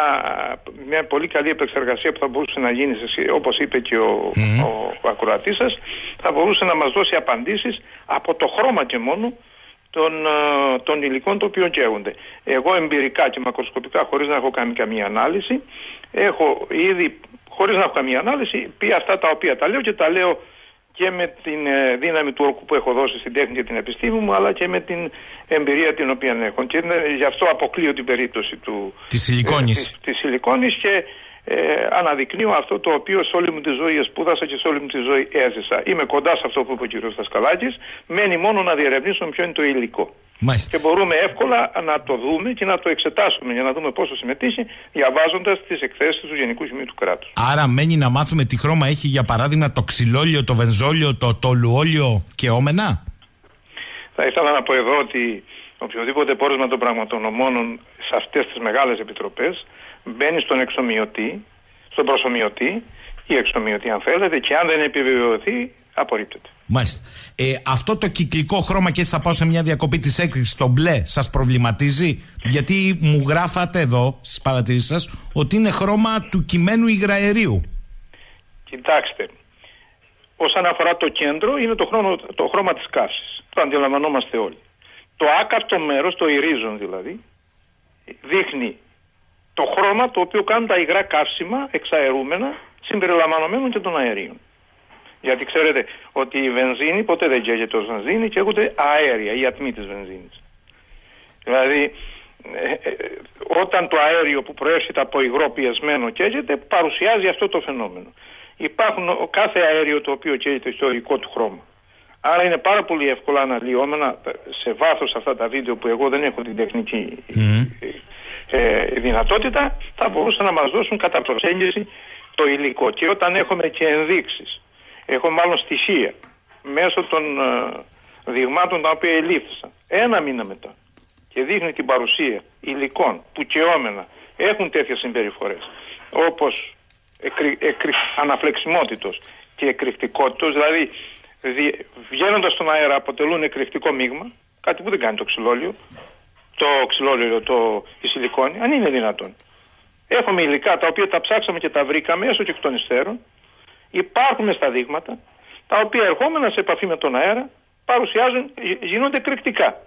μια πολύ καλή επεξεργασία που θα μπορούσε να γίνει, όπως είπε και ο, mm. ο, ακροατής σας, θα μπορούσε να μας δώσει απαντήσεις από το χρώμα και μόνο των, ε, των υλικών το οποίο καίγονται. Εγώ εμπειρικά και μακροσκοπικά, χωρίς να έχω κάνει καμία ανάλυση, έχω ήδη χωρίς να έχω καμία ανάλυση, πει αυτά τα οποία τα λέω και τα λέω και με την ε, δύναμη του όρκου που έχω δώσει στην τέχνη και την επιστήμη μου, αλλά και με την εμπειρία την οποία έχω. Και γι' αυτό αποκλείω την περίπτωση του,
της σιλικόνης.
Ε, της, της και ε, αναδεικνύω αυτό το οποίο σε όλη μου τη ζωή σπούδασα και σε όλη μου τη ζωή έζησα. Είμαι κοντά σε αυτό που είπε ο κ. Δασκαλάκης, μένει μόνο να διερευνήσουμε ποιο είναι το υλικό.
Μάλιστα.
Και μπορούμε εύκολα να το δούμε και να το εξετάσουμε για να δούμε πόσο συμμετείχε διαβάζοντας τις εκθέσεις του Γενικού Σημείου του Κράτους.
Άρα, μένει να μάθουμε τι χρώμα έχει για παράδειγμα το ξυλόλιο, το βενζόλιο, το τολουόλιο και όμενα;
Θα ήθελα να πω εδώ ότι οποιοδήποτε πόρισμα των πραγματονομώνων σε αυτές τις μεγάλες επιτροπές μπαίνει στον εξομοιωτή, στον προσωμιωτή ή εξομοιωτή αν θέλετε και αν δεν επιβεβαιωθεί απορρίπτεται.
Μάλιστα. Ε, αυτό το κυκλικό χρώμα και έτσι θα πάω σε μια διακοπή της έκρηξης, το μπλε, σας προβληματίζει; Γιατί μου γράφατε εδώ στις παρατηρήσεις σας ότι είναι χρώμα του κειμένου υγραερίου.
Κοιτάξτε. Όσον αφορά το κέντρο, είναι το, χρόνο, το χρώμα της καύσης. Το αντιλαμβανόμαστε όλοι. Το άκαυτο μέρος, το ηρίζον δηλαδή, δείχνει το χρώμα το οποίο κάνουν τα υγρά καύσιμα εξαερούμενα συμπεριλαμβανομένων και των αερίων. Γιατί ξέρετε ότι η βενζίνη ποτέ δεν καίγεται ως βενζίνη και έχονται αέρια, η ατμή της βενζίνης. Δηλαδή, ε, ε, όταν το αέριο που προέρχεται από υγρό πιεσμένο καίγεται, παρουσιάζει αυτό το φαινόμενο. Υπάρχουν κάθε αέριο το οποίο καίγεται στο υλικό του χρώμα. Άρα είναι πάρα πολύ εύκολα αναλύωμενα σε βάθος αυτά τα βίντεο που εγώ δεν έχω την τεχνική ε, δυνατότητα θα μπορούσαν να μας δώσουν κατά προσέγγιση το υλικό. Και όταν έχουμε και ενδείξεις, έχω μάλλον στοιχεία μέσω των ε, δειγμάτων τα οποία ελήφθησαν ένα μήνα μετά και δείχνει την παρουσία υλικών που καιόμενα έχουν τέτοιες συμπεριφορές όπως εκρι, εκρι, αναφλεξιμότητος και εκρηκτικότητος, δηλαδή βγαίνοντας στον αέρα αποτελούν εκρηκτικό μείγμα, κάτι που δεν κάνει το ξυλόλιο, το ξυλόλιο, το, η σιλικόνη, αν είναι δυνατόν. Έχουμε υλικά τα οποία τα ψάξαμε και τα βρήκαμε έσω και εκ των υστέρων. Υπάρχουν στα δείγματα, τα οποία ερχόμενα σε επαφή με τον αέρα παρουσιάζουν, γίνονται εκρηκτικά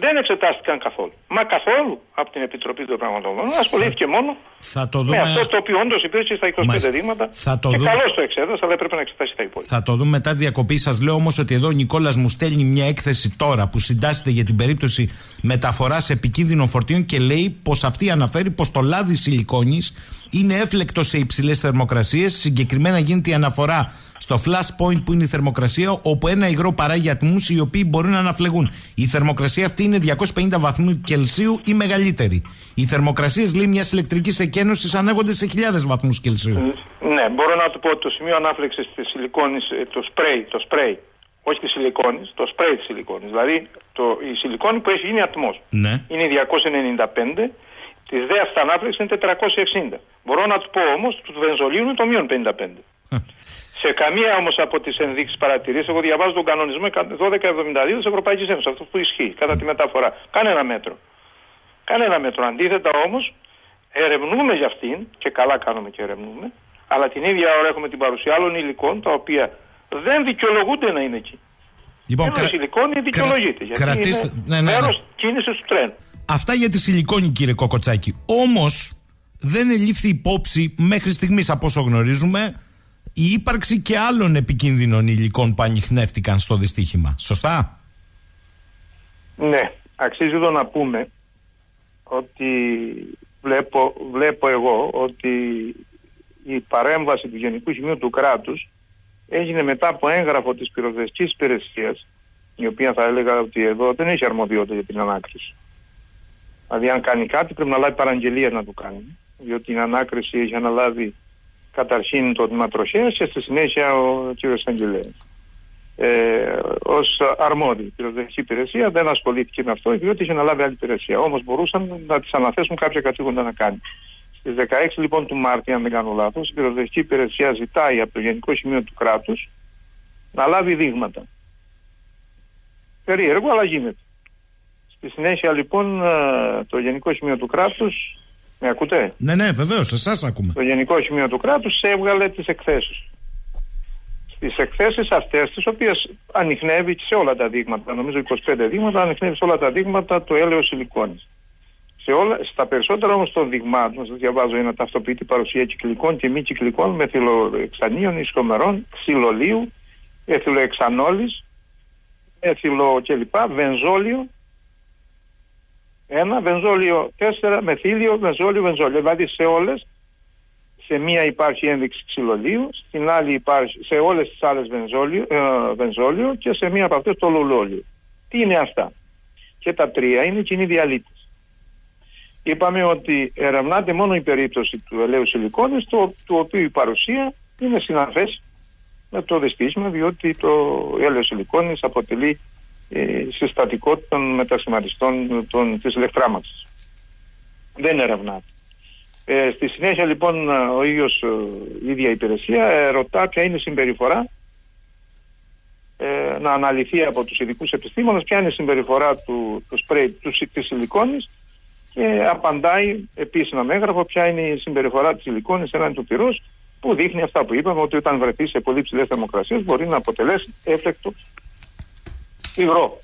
δεν εξετάστηκαν καθόλου. Μα καθόλου από την Επιτροπή των Πραγματογνώμων. Ασχολήθηκε μόνο
θα το δούμε...
με αυτό το οποίο όντως υπήρξε στα 25 Μάλιστα. δείγματα.
Θα το
και
δούμε...
καλώς το εξέδωσε, αλλά έπρεπε να εξετάσει τα υπόλοιπα.
Θα το δούμε μετά διακοπή. Σας λέω όμως ότι εδώ ο Νικόλας μου στέλνει μια έκθεση τώρα που συντάσσεται για την περίπτωση μεταφοράς επικίνδυνων φορτίων και λέει πως αυτή αναφέρει πως το λάδι σιλικόνης είναι έφλεκτο σε υψηλές θερμοκρασίες. Συγκεκριμένα γίνεται η αναφορά στο flash point που είναι η θερμοκρασία, όπου ένα υγρό παράγει ατμούς οι οποίοι μπορούν να αναφλεγούν. Η θερμοκρασία αυτή είναι 250 βαθμού Κελσίου ή μεγαλύτερη. Οι θερμοκρασίες λέει μια ηλεκτρική εκένωση ανάγονται σε χιλιάδες βαθμούς Κελσίου.
Ναι, μπορώ να του πω το σημείο ανάφλεξης της σιλικόνης, ε, το σπρέι, το σπρέι, όχι της σιλικόνης, το σπρέι της σιλικόνης. Δηλαδή το, η σιλικόνη που έχει γίνει ατμός.
Ναι.
Είναι 295. Της δε αυτανάφλεξη είναι 460. Μπορώ να του πω όμως τους βενζολίου είναι το μείον 55. Σε καμία όμως από τις ενδείξεις παρατηρήσεις, εγώ διαβάζω τον κανονισμό 1272 της Ευρωπαϊκής Ένωσης, αυτός που ισχύει κατά τη μεταφορά. Κανένα μέτρο. Κανένα μέτρο. Αντίθετα όμως, ερευνούμε για αυτήν, και καλά κάνουμε και ερευνούμε, αλλά την ίδια ώρα έχουμε την παρουσία άλλων υλικών τα οποία δεν δικαιολογούνται να είναι εκεί. Λοιπόν, Ένας κρα... υλικών δικαιολογείται. Κρα... Γιατί κρατήστε... είναι ναι, ναι, ναι. μέρος κίνησης του τρένου.
Αυτά για τη σιλικόνη κύριε Κοκοτσάκη. Όμως δεν ελήφθη υπόψη μέχρι στιγμής από όσο γνωρίζουμε η ύπαρξη και άλλων επικίνδυνων υλικών που ανοιχνεύτηκαν στο δυστύχημα. Σωστά;
Ναι. Αξίζει εδώ να πούμε ότι βλέπω, βλέπω εγώ ότι η παρέμβαση του Γενικού Σημείου του κράτους έγινε μετά από έγγραφο της πυροσβεστικής υπηρεσίας, η οποία θα έλεγα ότι εδώ δεν έχει αρμοδιότητα για την ανάκριση. Δηλαδή αν κάνει κάτι πρέπει να λάβει παραγγελία να το κάνει, διότι την ανάκριση έχει αναλάβει καταρχήν το τμήμα και στη συνέχεια ο κ. Αγγελέας. Ε, Ω αρμόδια πυροσβεστική υπηρεσίας δεν ασχολήθηκε με αυτό διότι είχε αναλάβει άλλη υπηρεσία. Όμως μπορούσαν να της αναθέσουν κάποια καθήκοντα να κάνει. Στις 16 λοιπόν του Μάρτη, αν δεν κάνω λάθος, η πυροσβεστική υπηρεσία ζητάει από το Γενικό Σημείο του Κράτους να λάβει δείγματα. Περίεργο, αλλά γίνεται. Στη συνέχεια λοιπόν ε, το Γενικό Σημείο του Κράτους με ακούτε;
Ναι, ναι, βεβαίως, εσάς ακούμε.
Το Γενικό Σημείο του Κράτους έβγαλε τις εκθέσεις. Στι εκθέσεις αυτές, τις οποίες ανοιχνεύει σε όλα τα δείγματα, νομίζω 25 δείγματα, ανοιχνεύει σε όλα τα δείγματα το έλεος σιλικόνης. Σε όλα, στα περισσότερα όμως των δειγμάτων, σας διαβάζω ένα ταυτοποιητή παρουσία κυκλικών και μη κυκλικών μεθυλοεξανίων, ισχομερών, ξυλολίου, εθυλοεξανόλης, εθυλο κλπ. Βενζόλιο, ένα, βενζόλιο 4, μεθύλιο, βενζόλιο, βενζόλιο. Δηλαδή σε όλες, σε μία υπάρχει ένδειξη ξυλολίου, στην άλλη υπάρχει, σε όλες τις άλλες βενζόλιο, ε, βενζόλιο και σε μία από αυτές το λουλόλιο. Τι είναι αυτά; Και τα τρία είναι κοινοί διαλύτες. Είπαμε ότι ερευνάται μόνο η περίπτωση του ελαίου σιλικόνης, το, του οποίου η παρουσία είναι συναφές με το δυστύσμα, διότι το έλαιο σιλικόνης αποτελεί ε, συστατικό των μετασχηματιστών των, της ηλεκτράμαξης. Δεν ερευνάται. Ε, στη συνέχεια λοιπόν ο ίδιος η ίδια υπηρεσία ε, ρωτά ποια είναι η συμπεριφορά ε, να αναλυθεί από τους ειδικούς επιστήμονες ποια είναι η συμπεριφορά του, του σπρέι τους, της σιλικόνης και απαντάει επίσημα έγγραφο ποια είναι η συμπεριφορά της σιλικόνης έναντι του πυρός που δείχνει αυτά που είπαμε ότι όταν βρεθεί σε πολύ ψηλές θερμοκρασίες μπορεί να αποτελέσει έφεκτο υγρό.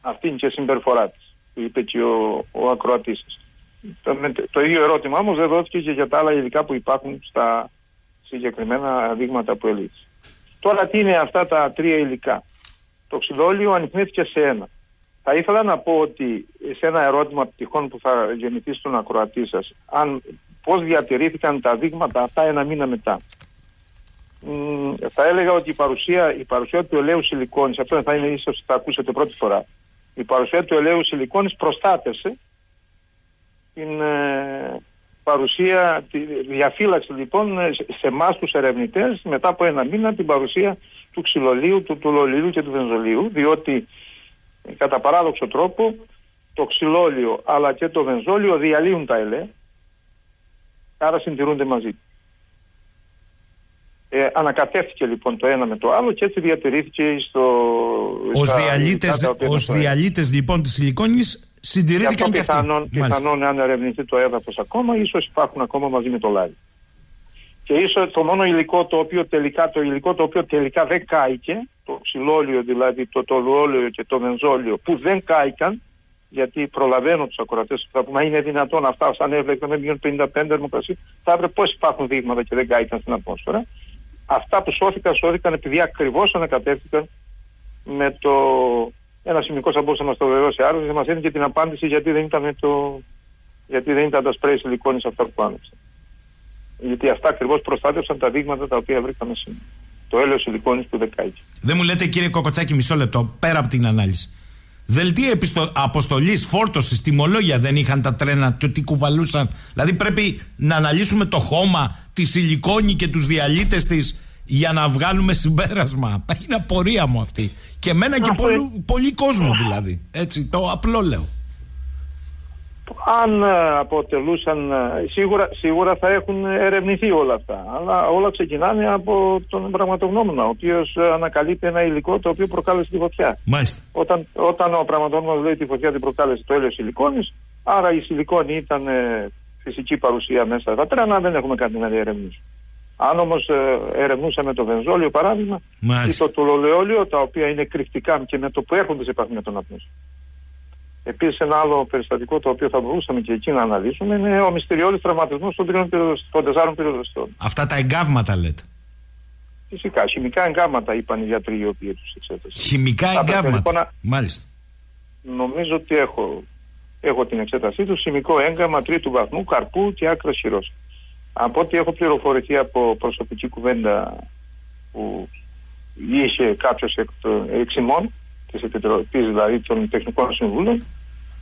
Αυτή είναι και η συμπεριφορά της, είπε και ο, ο ακροατής. Το, το ίδιο ερώτημα όμως δεν δόθηκε και για τα άλλα υλικά που υπάρχουν στα συγκεκριμένα δείγματα που ελήφθη. Τώρα τι είναι αυτά τα τρία υλικά; Το ξυλόλιο ανοιχνεύτηκε σε ένα. Θα ήθελα να πω ότι σε ένα ερώτημα τυχόν που θα γεννηθεί στον ακροατή σας, αν πώς διατηρήθηκαν τα δείγματα αυτά ένα μήνα μετά. Θα έλεγα ότι η παρουσία, η παρουσία του ελαίου σιλικόνης, αυτό θα είναι ίσως θα ακούσετε πρώτη φορά, η παρουσία του ελαίου σιλικόνης προστάτευσε την ε, παρουσία, τη διαφύλαξη λοιπόν σε εμάς τους ερευνητές μετά από ένα μήνα την παρουσία του ξυλολίου, του τουλολίου και του βενζολίου, διότι ε, κατά παράδοξο τρόπο το ξυλόλιο αλλά και το βενζόλιο διαλύουν τα ελαία, άρα συντηρούνται μαζί. Ε, ανακατεύτηκε λοιπόν το ένα με το άλλο και έτσι διατηρήθηκε στο...
Ως διαλύτες, ως διαλύτες λοιπόν της σιλικόνης συντηρήθηκαν και,
και αυτοί. Πιθανόν αν ερευνηθεί το έδαφος ακόμα ίσως υπάρχουν ακόμα μαζί με το λάδι. Και ίσως το μόνο υλικό το οποίο τελικά, το υλικό το οποίο τελικά δεν κάηκε, το ξυλόλιο δηλαδή, το τολουόλιο και το βενζόλιο που δεν κάηκαν, γιατί προλαβαίνω τους ακροατές που θα πούμε, είναι δυνατόν αυτά, σαν έβλεπε με μείον 55 θερμοκρασία, θα έπρεπε πώς υπάρχουν δείγματα και δεν κάηκαν στην ατμόσφαιρα αυτά που σώθηκαν, σώθηκαν επειδή ακριβώς ανακατεύτηκαν με το. Ένα σημικό θα μπορούσε να μας το βεβαιώσει άλλο, μας έδινε και την απάντηση γιατί δεν ήταν, το... γιατί δεν ήταν τα σπρέι σιλικόνης αυτά που άνοιξαν. Γιατί αυτά ακριβώς προστάτευσαν τα δείγματα τα οποία βρήκαμε σήμερα. Το έλαιο σιλικόνης που δεν κάει.
Δεν μου λέτε κύριε Κοκοτσάκη, μισό λεπτό, πέρα από την ανάλυση. Δελτία αποστολής, φόρτωσης, τιμολόγια δεν είχαν τα τρένα, το τι κουβαλούσαν. Δηλαδή πρέπει να αναλύσουμε το χώμα, τη σιλικόνη και τους διαλύτες της για να βγάλουμε συμπέρασμα. <laughs> Είναι απορία μου αυτή. Και εμένα και πολύ, πολύ κόσμο δηλαδή. Έτσι, το απλό λέω
αν ε, αποτελούσαν, ε, σίγουρα, σίγουρα θα έχουν ερευνηθεί όλα αυτά. Αλλά όλα ξεκινάνε από τον πραγματογνώμονα, ο οποίος ε, ανακαλύπτει ένα υλικό το οποίο προκάλεσε τη φωτιά.
Μάλιστα.
Όταν, όταν ο πραγματογνώμονας λέει ότι η φωτιά την προκάλεσε το έλαιο σιλικόνης, άρα η σιλικόνη ήταν φυσική παρουσία μέσα στα τρένα, δεν έχουμε κάτι να διερευνήσουμε. Αν όμως ε, ερευνούσαμε το βενζόλιο παράδειγμα Μάλιστα. ή το τουλολεόλιο, τα οποία είναι κρυκτικά και με το που έρχονται σε επαφή με τον ατμόσφαιρο. Επίσης, ένα άλλο περιστατικό το οποίο θα μπορούσαμε και εκεί να αναλύσουμε είναι ο μυστηριώδης τραυματισμός των, των τεσσάρων πυροδοστών.
Αυτά τα εγκάβματα λέτε;
Φυσικά, χημικά εγκάβματα είπαν οι γιατροί οι οποίοι τους εξέτασαν.
Χημικά εγκάβματα. Λοιπόν, Μάλιστα.
Νομίζω ότι έχω, έχω την εξέτασή τους. Χημικό έγκαμα τρίτου βαθμού, καρπού και άκρα χειρός. Από ό,τι έχω πληροφορηθεί από προσωπική κουβέντα που είχε κάποιος εκ, εξ της Επιτροπής, δηλαδή των Τεχνικών Συμβούλων, ε,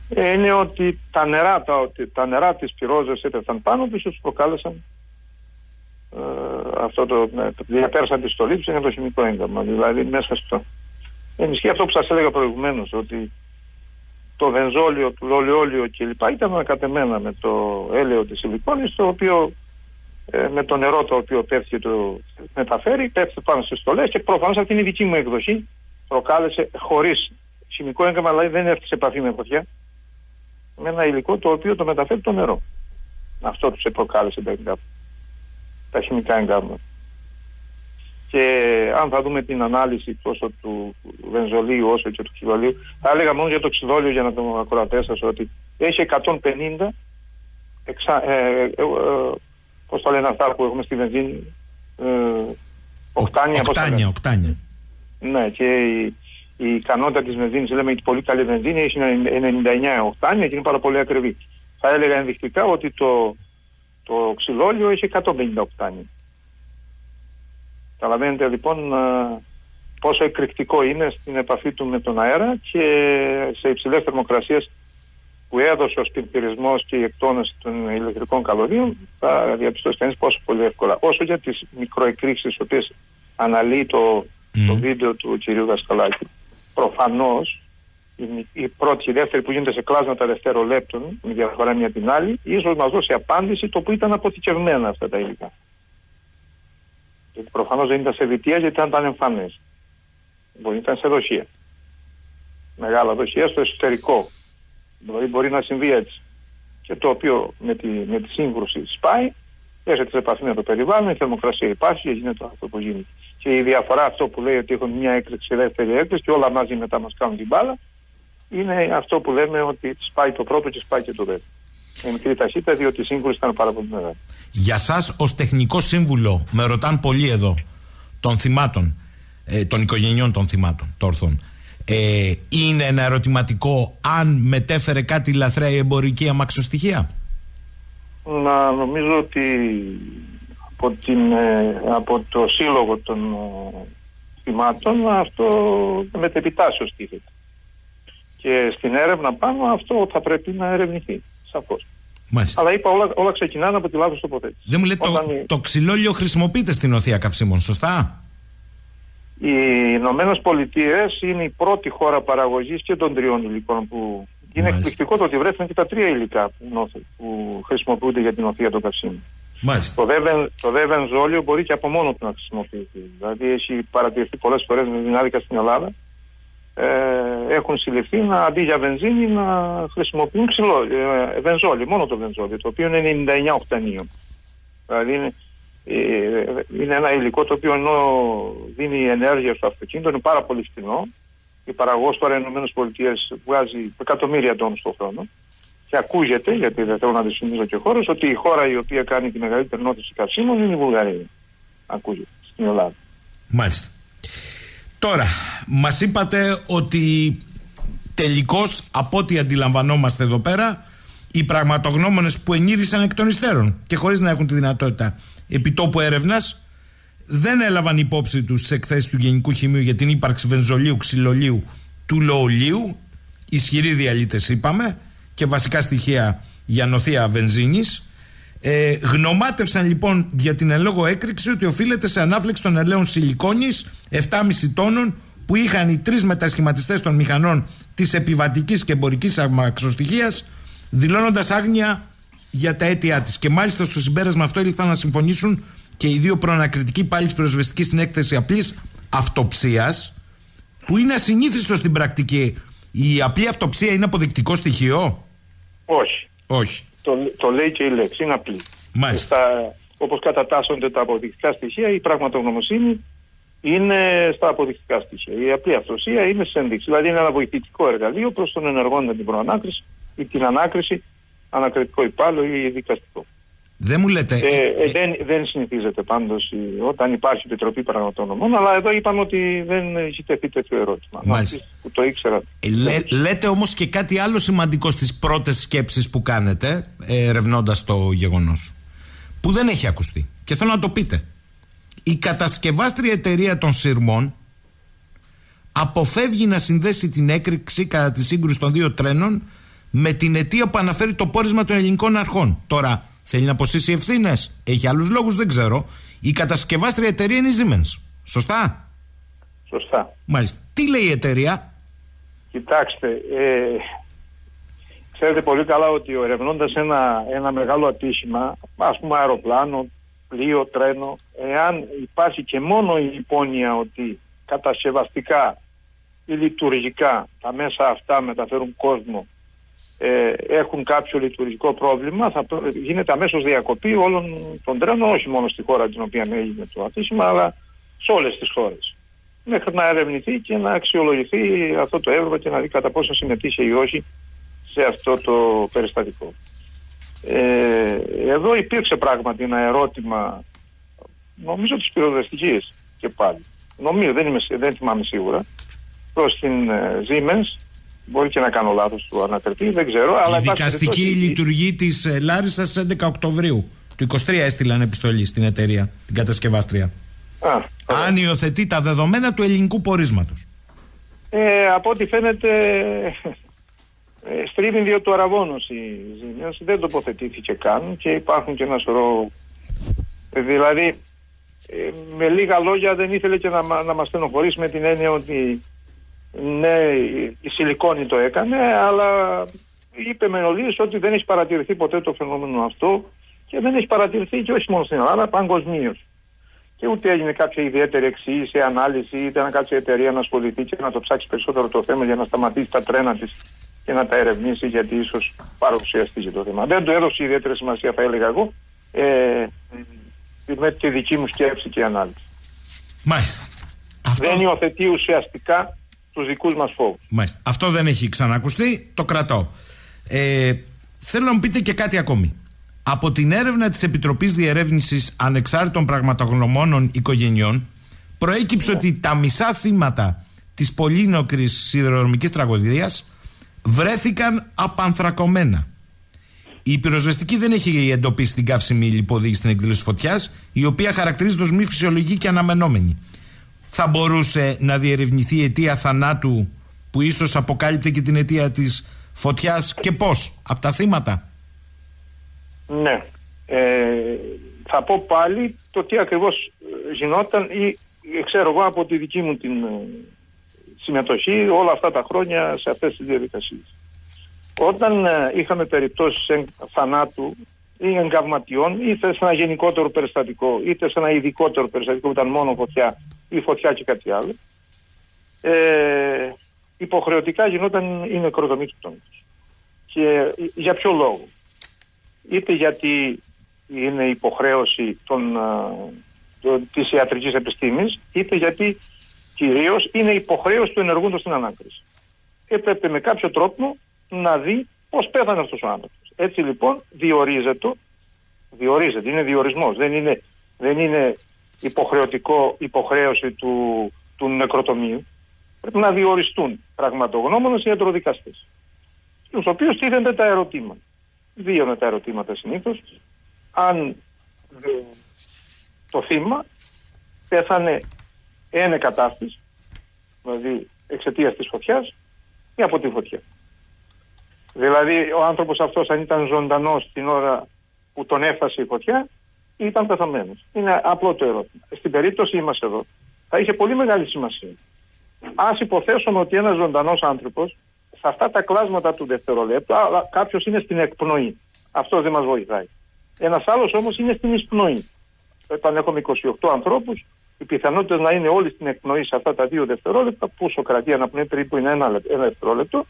είναι ότι τα νερά, τα, τα νερά της πυρόζας έπεφταν πάνω τους, τους προκάλεσαν ε, αυτό το, ναι, διαπέρασαν τη στολή τους, είναι το χημικό έγκαμα. Δηλαδή μέσα στο... Ενισχύει αυτό που σας έλεγα προηγουμένως, ότι το βενζόλιο, το λολιόλιο κλπ. ήταν ανακατεμένα με το έλαιο της σιλικόνης, το οποίο ε, με το νερό το οποίο πέφτει και το μεταφέρει, πέφτει πάνω στις στολές και προφανώς αυτή είναι η δική μου εκδοχή προκάλεσε χωρίς χημικό έγκαμα, δηλαδή δεν έρθει σε επαφή με φωτιά, με ένα υλικό το οποίο το μεταφέρει το νερό. Αυτό τους προκάλεσε τα, τα χημικά εγκάματα. Και αν θα δούμε την ανάλυση τόσο του βενζολίου όσο και του ξυλολίου, θα έλεγα μόνο για το ξυλόλιο για να το ακροατέ σα ότι έχει 150 εξα, ε, ε, ε, πώς το λένε αυτά που έχουμε στη βενζίνη, ε, οκτάνια.
Οκτάνια, οκτάνια.
Ναι, και η, η ικανότητα της βενζίνης, λέμε η πολύ καλή βενζίνη, έχει 99 οχτάνια και είναι πάρα πολύ ακριβή. Θα έλεγα ενδεικτικά ότι το, το ξυλόλιο έχει 150 οχτάνια. Καταλαβαίνετε λοιπόν πόσο εκρηκτικό είναι στην επαφή του με τον αέρα και σε υψηλές θερμοκρασίες που έδωσε ο σπιρτηρισμό και η εκτόνωση των ηλεκτρικών καλωδίων, θα διαπιστώσει κανείς πόσο πολύ εύκολα. Όσο για τις μικροεκρήξεις, τις οποίες αναλύει το το βίντεο του κυρίου Δασκαλάκη. Προφανώς η, η πρώτη και η δεύτερη που γίνεται σε κλάσματα δευτερολέπτων, με διαφορά μια την άλλη, ίσως μας δώσει απάντηση το που ήταν αποθηκευμένα αυτά τα υλικά. Γιατί προφανώς δεν ήταν σε βιτία γιατί ήταν εμφανές. Μπορεί να ήταν σε δοχεία. Μεγάλα δοχεία στο εσωτερικό. Δηλαδή μπορεί να συμβεί έτσι. Και το οποίο με τη, με τη σύγκρουση σπάει, έρχεται σε επαφή με το περιβάλλον, η θερμοκρασία υπάρχει και γίνεται αυτό που γίνεται και η διαφορά αυτό που λέει ότι έχουν μια έκρηξη, δεύτερη έκρηξη και όλα μαζί μετά μας κάνουν την μπάλα είναι αυτό που λέμε ότι σπάει το πρώτο και σπάει και το δεύτερο. Με μικρή ταχύτητα διότι η σύγκρουση ήταν πάρα πολύ μεγάλη.
Για σας ως τεχνικό σύμβουλο με ρωτάνε πολύ εδώ των θυμάτων, ε, των οικογενειών των θυμάτων, τόρθων. Ε, είναι ένα ερωτηματικό αν μετέφερε κάτι λαθρέα η εμπορική αμαξοστοιχεία;
Να νομίζω ότι από, την, ε, από το σύλλογο των ε, θυμάτων αυτό μετεπιτάσεως τίθεται. Και στην έρευνα πάνω αυτό θα πρέπει να ερευνηθεί, σαφώς.
Μάλιστα.
Αλλά είπα όλα, όλα ξεκινάνε από τη λάθος τοποθέτηση.
Δεν μου λέτε,
Όταν
το,
η-
το ξυλόλιο χρησιμοποιείται στην οθεία καυσίμων, σωστά;
Οι Ηνωμένες Πολιτείες είναι η πρώτη χώρα παραγωγής και των τριών υλικών που είναι
Μάλιστα.
εκπληκτικό το ότι βρέθηκαν και τα τρία υλικά που, νόθ- που χρησιμοποιούνται για την οθεία των καυσίμων.
Μάλιστα.
Το δε, βεν- το δε βενζόλιο μπορεί και από μόνο του να χρησιμοποιηθεί. Δηλαδή έχει παρατηρηθεί πολλές φορές με δυνάδικα στην Ελλάδα ε, έχουν συλληφθεί να, αντί για βενζίνη να χρησιμοποιούν ξυλό, ε, βενζόλιο, μόνο το βενζόλιο, το οποίο είναι 99 οκτανίων. Δηλαδή είναι, ε, είναι ένα υλικό το οποίο ενώ δίνει ενέργεια στο αυτοκίνητο είναι πάρα πολύ φθηνό. Η παραγωγός τώρα οι ΗΠΑ βγάζει εκατομμύρια τόνους το χρόνο και ακούγεται, γιατί δεν θέλω να δυσφημίζω και χώρες, ότι η χώρα η οποία κάνει τη μεγαλύτερη νότηση καυσίμων είναι η Βουλγαρία. Ακούγεται στην Ελλάδα.
Μάλιστα. Τώρα, μας είπατε ότι τελικώς από ό,τι αντιλαμβανόμαστε εδώ πέρα οι πραγματογνώμονες που ενήρισαν εκ των υστέρων και χωρίς να έχουν τη δυνατότητα επιτόπου έρευνας δεν έλαβαν υπόψη τους τις εκθέσεις του Γενικού Χημείου για την ύπαρξη βενζολίου, ξυλολίου, του λοολίου ισχυροί διαλύτες είπαμε και βασικά στοιχεία για νοθεία βενζίνης ε, γνωμάτευσαν λοιπόν για την εν λόγω έκρηξη ότι οφείλεται σε ανάφλεξη των ελαίων σιλικόνης 7,5 τόνων που είχαν οι τρεις μετασχηματιστές των μηχανών της επιβατικής και εμπορικής αμαξοστοιχίας δηλώνοντας άγνοια για τα αίτια της. Και μάλιστα στο συμπέρασμα αυτό ήλθαν να συμφωνήσουν και οι δύο προανακριτικοί πάλι πυροσβεστικοί στην έκθεση απλής αυτοψίας που είναι ασυνήθιστο στην πρακτική. Η απλή αυτοψία είναι αποδεικτικό στοιχείο.
Όχι.
Όχι.
Το, το λέει και η λέξη, είναι απλή.
Μάλιστα.
Στα, όπως κατατάσσονται τα αποδεικτικά στοιχεία, η πραγματογνωμοσύνη είναι στα αποδεικτικά στοιχεία. Η απλή αυτοσία είναι σε ενδείξει. Δηλαδή είναι ένα βοηθητικό εργαλείο προς τον ενεργόντα την προανάκριση ή την ανάκριση, ανακριτικό υπάλληλο ή δικαστικό.
Δεν μου λέτε.
Ε,
ε,
ε, δεν, δεν συνηθίζεται πάντως η- όταν υπάρχει επιτροπή πραγματογνωμών, αλλά εδώ είπαμε ότι δεν έχει τεθεί τέτοιο ερώτημα.
Μάλιστα.
Αυτοί Που το ήξερα.
Ε, λέ- λέτε όμως και κάτι άλλο σημαντικό στις πρώτες σκέψεις που κάνετε ερευνώντας το γεγονός που δεν έχει ακουστεί και θέλω να το πείτε η κατασκευάστρια εταιρεία των σειρμών αποφεύγει να συνδέσει την έκρηξη κατά τη σύγκρουση των δύο τρένων με την αιτία που αναφέρει το πόρισμα των ελληνικών αρχών. Τώρα, θέλει να αποσύσει ευθύνες. Έχει άλλους λόγους, δεν ξέρω. Η κατασκευάστρια εταιρεία είναι η Siemens. Σωστά;
Σωστά.
Μάλιστα. Τι λέει η εταιρεία,
Κοιτάξτε, ε, ξέρετε πολύ καλά ότι ο ερευνώντας ένα, ένα μεγάλο ατύχημα, ας πούμε αεροπλάνο, πλοίο, τρένο, εάν υπάρχει και μόνο η υπόνοια ότι κατασκευαστικά ή λειτουργικά τα μέσα αυτά μεταφέρουν κόσμο, ε, έχουν κάποιο λειτουργικό πρόβλημα, θα προ- γίνεται αμέσως διακοπή όλων των τρένων, όχι μόνο στη χώρα την οποία έγινε το ατύχημα, αλλά σε όλες τις χώρες μέχρι να ερευνηθεί και να αξιολογηθεί αυτό το έργο και να δει κατά πόσο συμμετείχε ή όχι σε αυτό το περιστατικό. Ε, εδώ υπήρξε πράγματι ένα ερώτημα, νομίζω της πυροδραστικής και πάλι. Νομίζω, δεν, είμαι, σι- δεν θυμάμαι σίγουρα, προς την ε, Siemens, μπορεί και να κάνω λάθος του ανακριτή, δεν ξέρω. αλλά
Η
εν πάση
δικαστική
περιπτώσει,
λειτουργή της Λάρισας στι 11 Οκτωβρίου. Του 23 έστειλαν επιστολή στην εταιρεία, την κατασκευάστρια.
Α, ωραία.
Αν υιοθετεί τα δεδομένα του ελληνικού πορίσματος.
Ε, από ό,τι φαίνεται ε, στρίβει δύο του αραβόνος η Ζήμιας, δεν τοποθετήθηκε καν και υπάρχουν και ένα σωρό ε, δηλαδή ε, με λίγα λόγια δεν ήθελε και να, μα- να μας στενοχωρήσει με την έννοια ότι ναι η Σιλικόνη το έκανε αλλά είπε με ολίες ότι δεν έχει παρατηρηθεί ποτέ το φαινόμενο αυτό και δεν έχει παρατηρηθεί και όχι μόνο στην Ελλάδα παγκοσμίως και ούτε έγινε κάποια ιδιαίτερη εξήγηση, ανάλυση, είτε να κάτσει η εταιρεία να ασχοληθεί και να το ψάξει περισσότερο το θέμα για να σταματήσει τα τρένα της και να τα ερευνήσει, γιατί ίσως παρουσιαστεί το θέμα. Δεν του έδωσε ιδιαίτερη σημασία, θα έλεγα εγώ, ε, με τη δική μου σκέψη και ανάλυση.
Μάλιστα. Αυτό,
Δεν υιοθετεί ουσιαστικά τους δικούς μας φόβους.
μάλιστα. Αυτό δεν έχει ξανακουστεί. Το κρατώ. Ε, θέλω να μου πείτε και κάτι ακόμη. Από την έρευνα της Επιτροπής Διερεύνησης Ανεξάρτητων Πραγματογνωμόνων Οικογενειών προέκυψε ότι τα μισά θύματα της πολύνοκρης σιδηροδρομικής τραγωδίας βρέθηκαν απανθρακωμένα. Η πυροσβεστική δεν έχει εντοπίσει την καύσιμη λιποδήγηση στην εκδήλωση φωτιάς, η οποία χαρακτηρίζεται ως μη φυσιολογική και αναμενόμενη. Θα μπορούσε να διερευνηθεί η αιτία θανάτου που ίσως αποκάλυπτε και την αιτία της φωτιάς και πώς, από τα θύματα;
Ναι. Ε, θα πω πάλι το τι ακριβώς γινόταν ή ξέρω εγώ από τη δική μου την ε, συμμετοχή όλα αυτά τα χρόνια σε αυτές τις διαδικασίες. Όταν ε, είχαμε περιπτώσεις θανάτου ή εγκαυματιών είτε σε ένα γενικότερο περιστατικό είτε σε ένα ειδικότερο περιστατικό που ήταν μόνο φωτιά ή φωτιά και κάτι άλλο ε, υποχρεωτικά γινόταν η νεκροδομή του πτώματος. Και για ποιο λόγο; Είτε γιατί είναι υποχρέωση των, το, της ιατρικής επιστήμης, είτε γιατί κυρίως είναι υποχρέωση του ενεργούντος στην ανάκριση. Έπρεπε με κάποιο τρόπο να δει πώς πέθανε αυτός ο άνθρωπος. Έτσι λοιπόν διορίζεται, διορίζεται, είναι διορισμός, δεν είναι, δεν είναι υποχρεωτικό υποχρέωση του, του νεκροτομείου. Πρέπει να διοριστούν πραγματογνώμονες οι ιατροδικαστές, στους οποίους τίθενται τα ερωτήματα. Δύο είναι τα ερωτήματα συνήθως. Αν το θύμα πέθανε ένα κατάστης, δηλαδή εξαιτίας της φωτιάς ή από τη φωτιά. Δηλαδή ο άνθρωπος αυτός αν ήταν ζωντανός την ώρα που τον έφτασε η φωτιά ή ήταν πεθαμένος. Είναι απλό το ερώτημα. Στην περίπτωση είμαστε εδώ. Θα είχε πολύ μεγάλη σημασία. Ας υποθέσουμε ότι ένας ζωντανός άνθρωπος σε αυτά τα κλάσματα του δευτερολέπτου κάποιος είναι στην εκπνοή. Αυτό δεν μας βοηθάει. Ένας άλλος όμως είναι στην εισπνοή. Όταν έχουμε 28 ανθρώπους, οι πιθανότητες να είναι όλοι στην εκπνοή σε αυτά τα δύο δευτερόλεπτα, που σοκρατεί αναπνοή περίπου είναι ένα, ένα δευτερόλεπτο,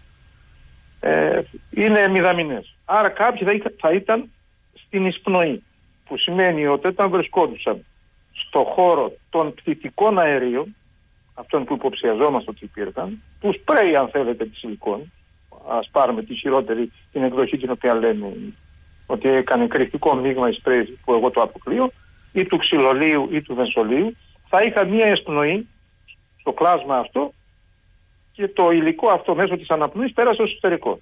ε, είναι μηδαμινές. Άρα κάποιοι θα, θα ήταν στην εισπνοή, που σημαίνει ότι όταν βρισκόντουσαν στο χώρο των πτυτικών αερίων, αυτών που υποψιαζόμαστε ότι υπήρχαν, του σπρέι αν θέλετε τη υλικών, ας πάρουμε τη χειρότερη την εκδοχή την οποία λέμε ότι έκανε κριτικό μείγμα η σπρέι που εγώ το αποκλείω, ή του ξυλολίου ή του βενσολίου, θα είχα μία εσπνοή στο κλάσμα αυτό και το υλικό αυτό μέσω της αναπνοής πέρασε στο εσωτερικό.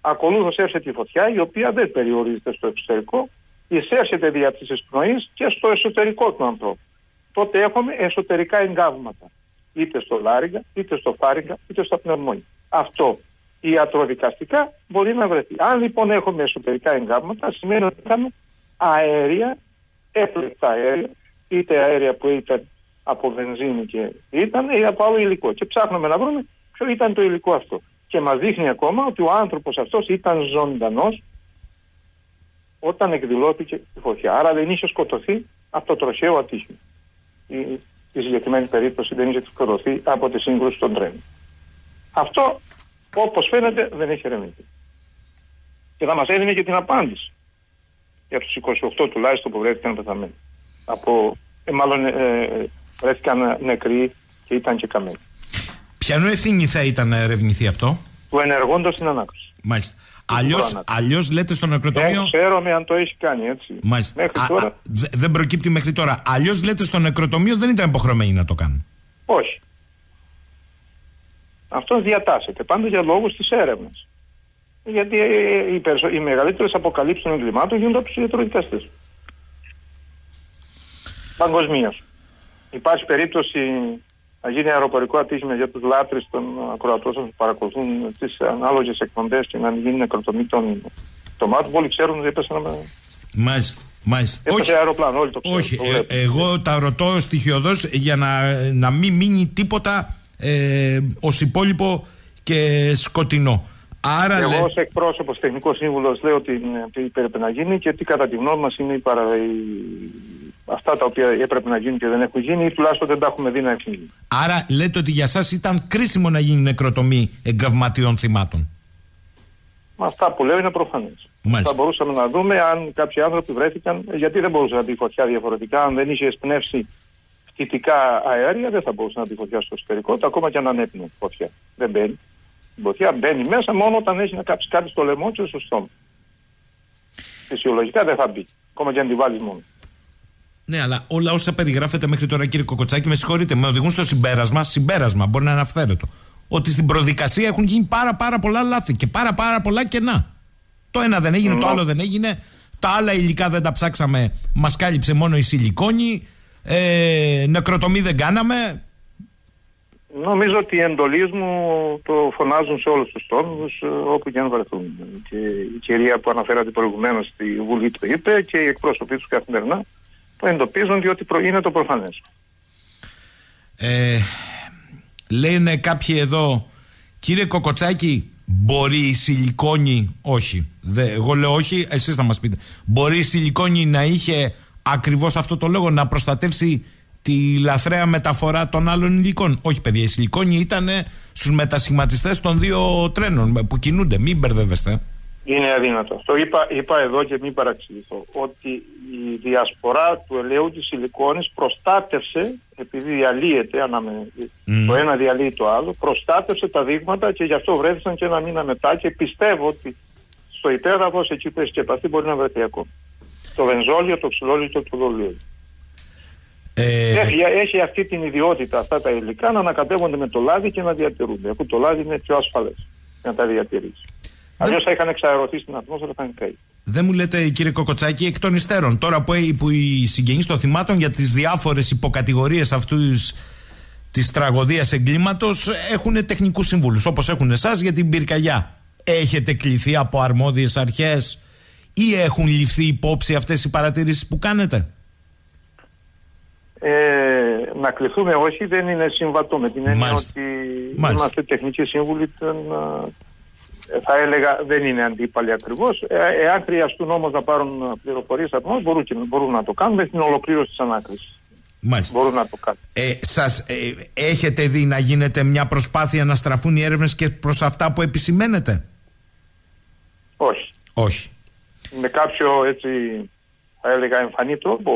Ακολούθως έρχεται η φωτιά η οποία δεν περιορίζεται στο εξωτερικό, εισέρχεται δια της εσπνοής και στο εσωτερικό του ανθρώπου. Τότε έχουμε εσωτερικά εγκάβματα. Είτε στο λάριγκα, είτε στο φάριγκα, είτε στο πνευμόνια. Αυτό ιατροδικαστικά μπορεί να βρεθεί. Αν λοιπόν έχουμε εσωτερικά εγκάβματα, σημαίνει ότι είχαμε αέρια, έπλεκτα αέρια, είτε αέρια που ήταν από βενζίνη και ήταν ή από άλλο υλικό. Και ψάχνουμε να βρούμε ποιο ήταν το υλικό αυτό. Και μας δείχνει ακόμα ότι ο άνθρωπος αυτός ήταν ζωντανός όταν εκδηλώθηκε η φωτιά. Άρα δεν είχε σκοτωθεί από το τροχαίο ατύχημα. Η, η συγκεκριμένη περίπτωση δεν είχε σκοτωθεί από τη σύγκρουση των τρένων. Αυτό όπως φαίνεται δεν έχει ερευνηθεί. Και θα μας έδινε και την απάντηση για τους 28 τουλάχιστον που βρέθηκαν πεθαμένοι. Από, ε, μάλλον ε, βρέθηκαν νεκροί και ήταν και καμένοι.
Ποιανού ευθύνη θα ήταν να ερευνηθεί αυτό,
Του ενεργώντα στην ανάκριση.
Μάλιστα. Αλλιώ λέτε στο νεκροτομείο;
Δεν ξέρουμε αν το έχει κάνει έτσι.
Μάλιστα. Μέχρι τώρα... Α, δεν προκύπτει μέχρι τώρα. Αλλιώς λέτε στο νεκροτομείο δεν ήταν υποχρεωμένοι να το κάνουν;
Όχι. Αυτό διατάσσεται πάντα για λόγους της έρευνας. Γιατί οι, περισσο... οι μεγαλύτερες αποκαλύψεις των εγκλημάτων γίνονται από τους ιατροδικαστέ. Παγκοσμίως. Υπάρχει περίπτωση να γίνει αεροπορικό ατύχημα για τους λάτρε των ακροατών που παρακολουθούν τις ανάλογες εκπομπές και να γίνει νεκροτομή των τομάτων. Όλοι ξέρουν ότι έπεσαν με.
Μάλιστα. Μάλιστα.
Έπεσε όχι, αεροπλάνο, όλοι το ξέρουν.
Όχι, ε, εγώ τα ρωτώ στοιχειοδός για να, να μην μείνει τίποτα ε, ως υπόλοιπο και σκοτεινό. Άρα,
Εγώ ως εκπρόσωπος τεχνικός σύμβουλος λέω ότι, τι πρέπει να γίνει και τι κατά τη γνώμη μας είναι η, παρα... αυτά τα οποία έπρεπε να γίνουν και δεν έχουν γίνει ή τουλάχιστον δεν τα έχουμε δει να έχουν γίνει.
Άρα λέτε ότι για εσά ήταν κρίσιμο να γίνει νεκροτομή εγκαυματιών θυμάτων.
Μα αυτά που λέω είναι προφανές. Θα μπορούσαμε να δούμε αν κάποιοι άνθρωποι βρέθηκαν, γιατί δεν μπορούσε να μπει φωτιά διαφορετικά, αν δεν είχε εισπνεύσει φυτικά αέρια, δεν θα μπορούσε να μπει φωτιά στο εσωτερικό, ακόμα και αν ανέπνε φωτιά. Δεν μπαίνει. Η φωτιά μπαίνει μέσα μόνο όταν έχει να κάψει κάτι στο λαιμό και στο στόμα. Φυσιολογικά δεν θα μπει, ακόμα και αν τη βάλεις μόνο.
Ναι, αλλά όλα όσα περιγράφετε μέχρι τώρα, κύριε Κοκοτσάκη, με συγχωρείτε, με οδηγούν στο συμπέρασμα, συμπέρασμα, μπορεί να είναι αυθαίρετο, ότι στην προδικασία έχουν γίνει πάρα πάρα πολλά λάθη και πάρα πάρα πολλά κενά. Το ένα δεν έγινε, το άλλο δεν έγινε. Τα άλλα υλικά δεν τα ψάξαμε, μας κάλυψε μόνο η σιλικόνη. Ε, νεκροτομή δεν κάναμε.
Νομίζω ότι οι εντολείς μου το φωνάζουν σε όλους τους τόμου ε, όπου και αν βρεθούν. Και η κυρία που αναφέρατε προηγουμένως στη Βουλή το είπε και οι εκπρόσωποι τους καθημερινά το εντοπίζουν διότι είναι το προφανές.
Ε, λένε κάποιοι εδώ, κύριε Κοκοτσάκη, μπορεί η σιλικόνη, όχι, δε, εγώ λέω όχι, εσείς θα μας πείτε, μπορεί η σιλικόνη να είχε ακριβώς αυτό το λόγο, να προστατεύσει τη λαθρέα μεταφορά των άλλων υλικών; Όχι, παιδιά, η σιλικόνη ήταν στους μετασχηματιστές των δύο τρένων που κινούνται. Μην μπερδεύεστε.
Είναι αδύνατο. Το είπα, είπα εδώ και μην παραξηγηθώ. Ότι η διασπορά του ελαίου της σιλικόνης προστάτευσε, επειδή διαλύεται, αναμε... το ένα διαλύει το άλλο, προστάτευσε τα δείγματα και γι' αυτό βρέθησαν και ένα μήνα μετά και πιστεύω ότι στο υπέγραφο εκεί που έχει σκεπαστεί μπορεί να βρεθεί ακόμα. Το βενζόλιο, το ξυλόλιο και το δολίο. Ε... Έχει, έχει αυτή την ιδιότητα αυτά τα υλικά να ανακατεύονται με το λάδι και να διατηρούνται. Αφού το λάδι είναι πιο ασφαλές να τα διατηρήσει. Αλλιώς θα είχαν εξαερωθεί στην ατμόσφαιρα, θα καεί.
Δεν μου λέτε, κύριε Κοκοτσάκη, εκ των υστέρων, τώρα που, που οι συγγενείς των θυμάτων για τις διάφορες υποκατηγορίες αυτούς της τραγωδίας εγκλήματος έχουν τεχνικούς συμβούλου, όπως έχουν εσάς για την πυρκαγιά. Έχετε κληθεί από αρμόδιες αρχές ή έχουν ληφθεί υπόψη αυτές οι παρατηρήσεις που κάνετε;
Ε, να κληθούμε όχι δεν είναι συμβατό με την έννοια ότι Μάλιστα. είμαστε τεχνικοί σύμβουλοι των, ε, θα έλεγα δεν είναι αντίπαλοι ακριβώς. Ε, εάν χρειαστούν όμως να πάρουν πληροφορίες από εμάς, μπορούν, μπορούν να το κάνουν με την ολοκλήρωση της ανάκρισης.
Μάλιστα.
Μπορούν να το κάνουν.
Ε, σας, ε, έχετε δει να γίνεται μια προσπάθεια να στραφούν οι έρευνες και προς αυτά που επισημαίνετε;
Όχι.
Όχι.
Με κάποιο έτσι θα έλεγα εμφανή τρόπο,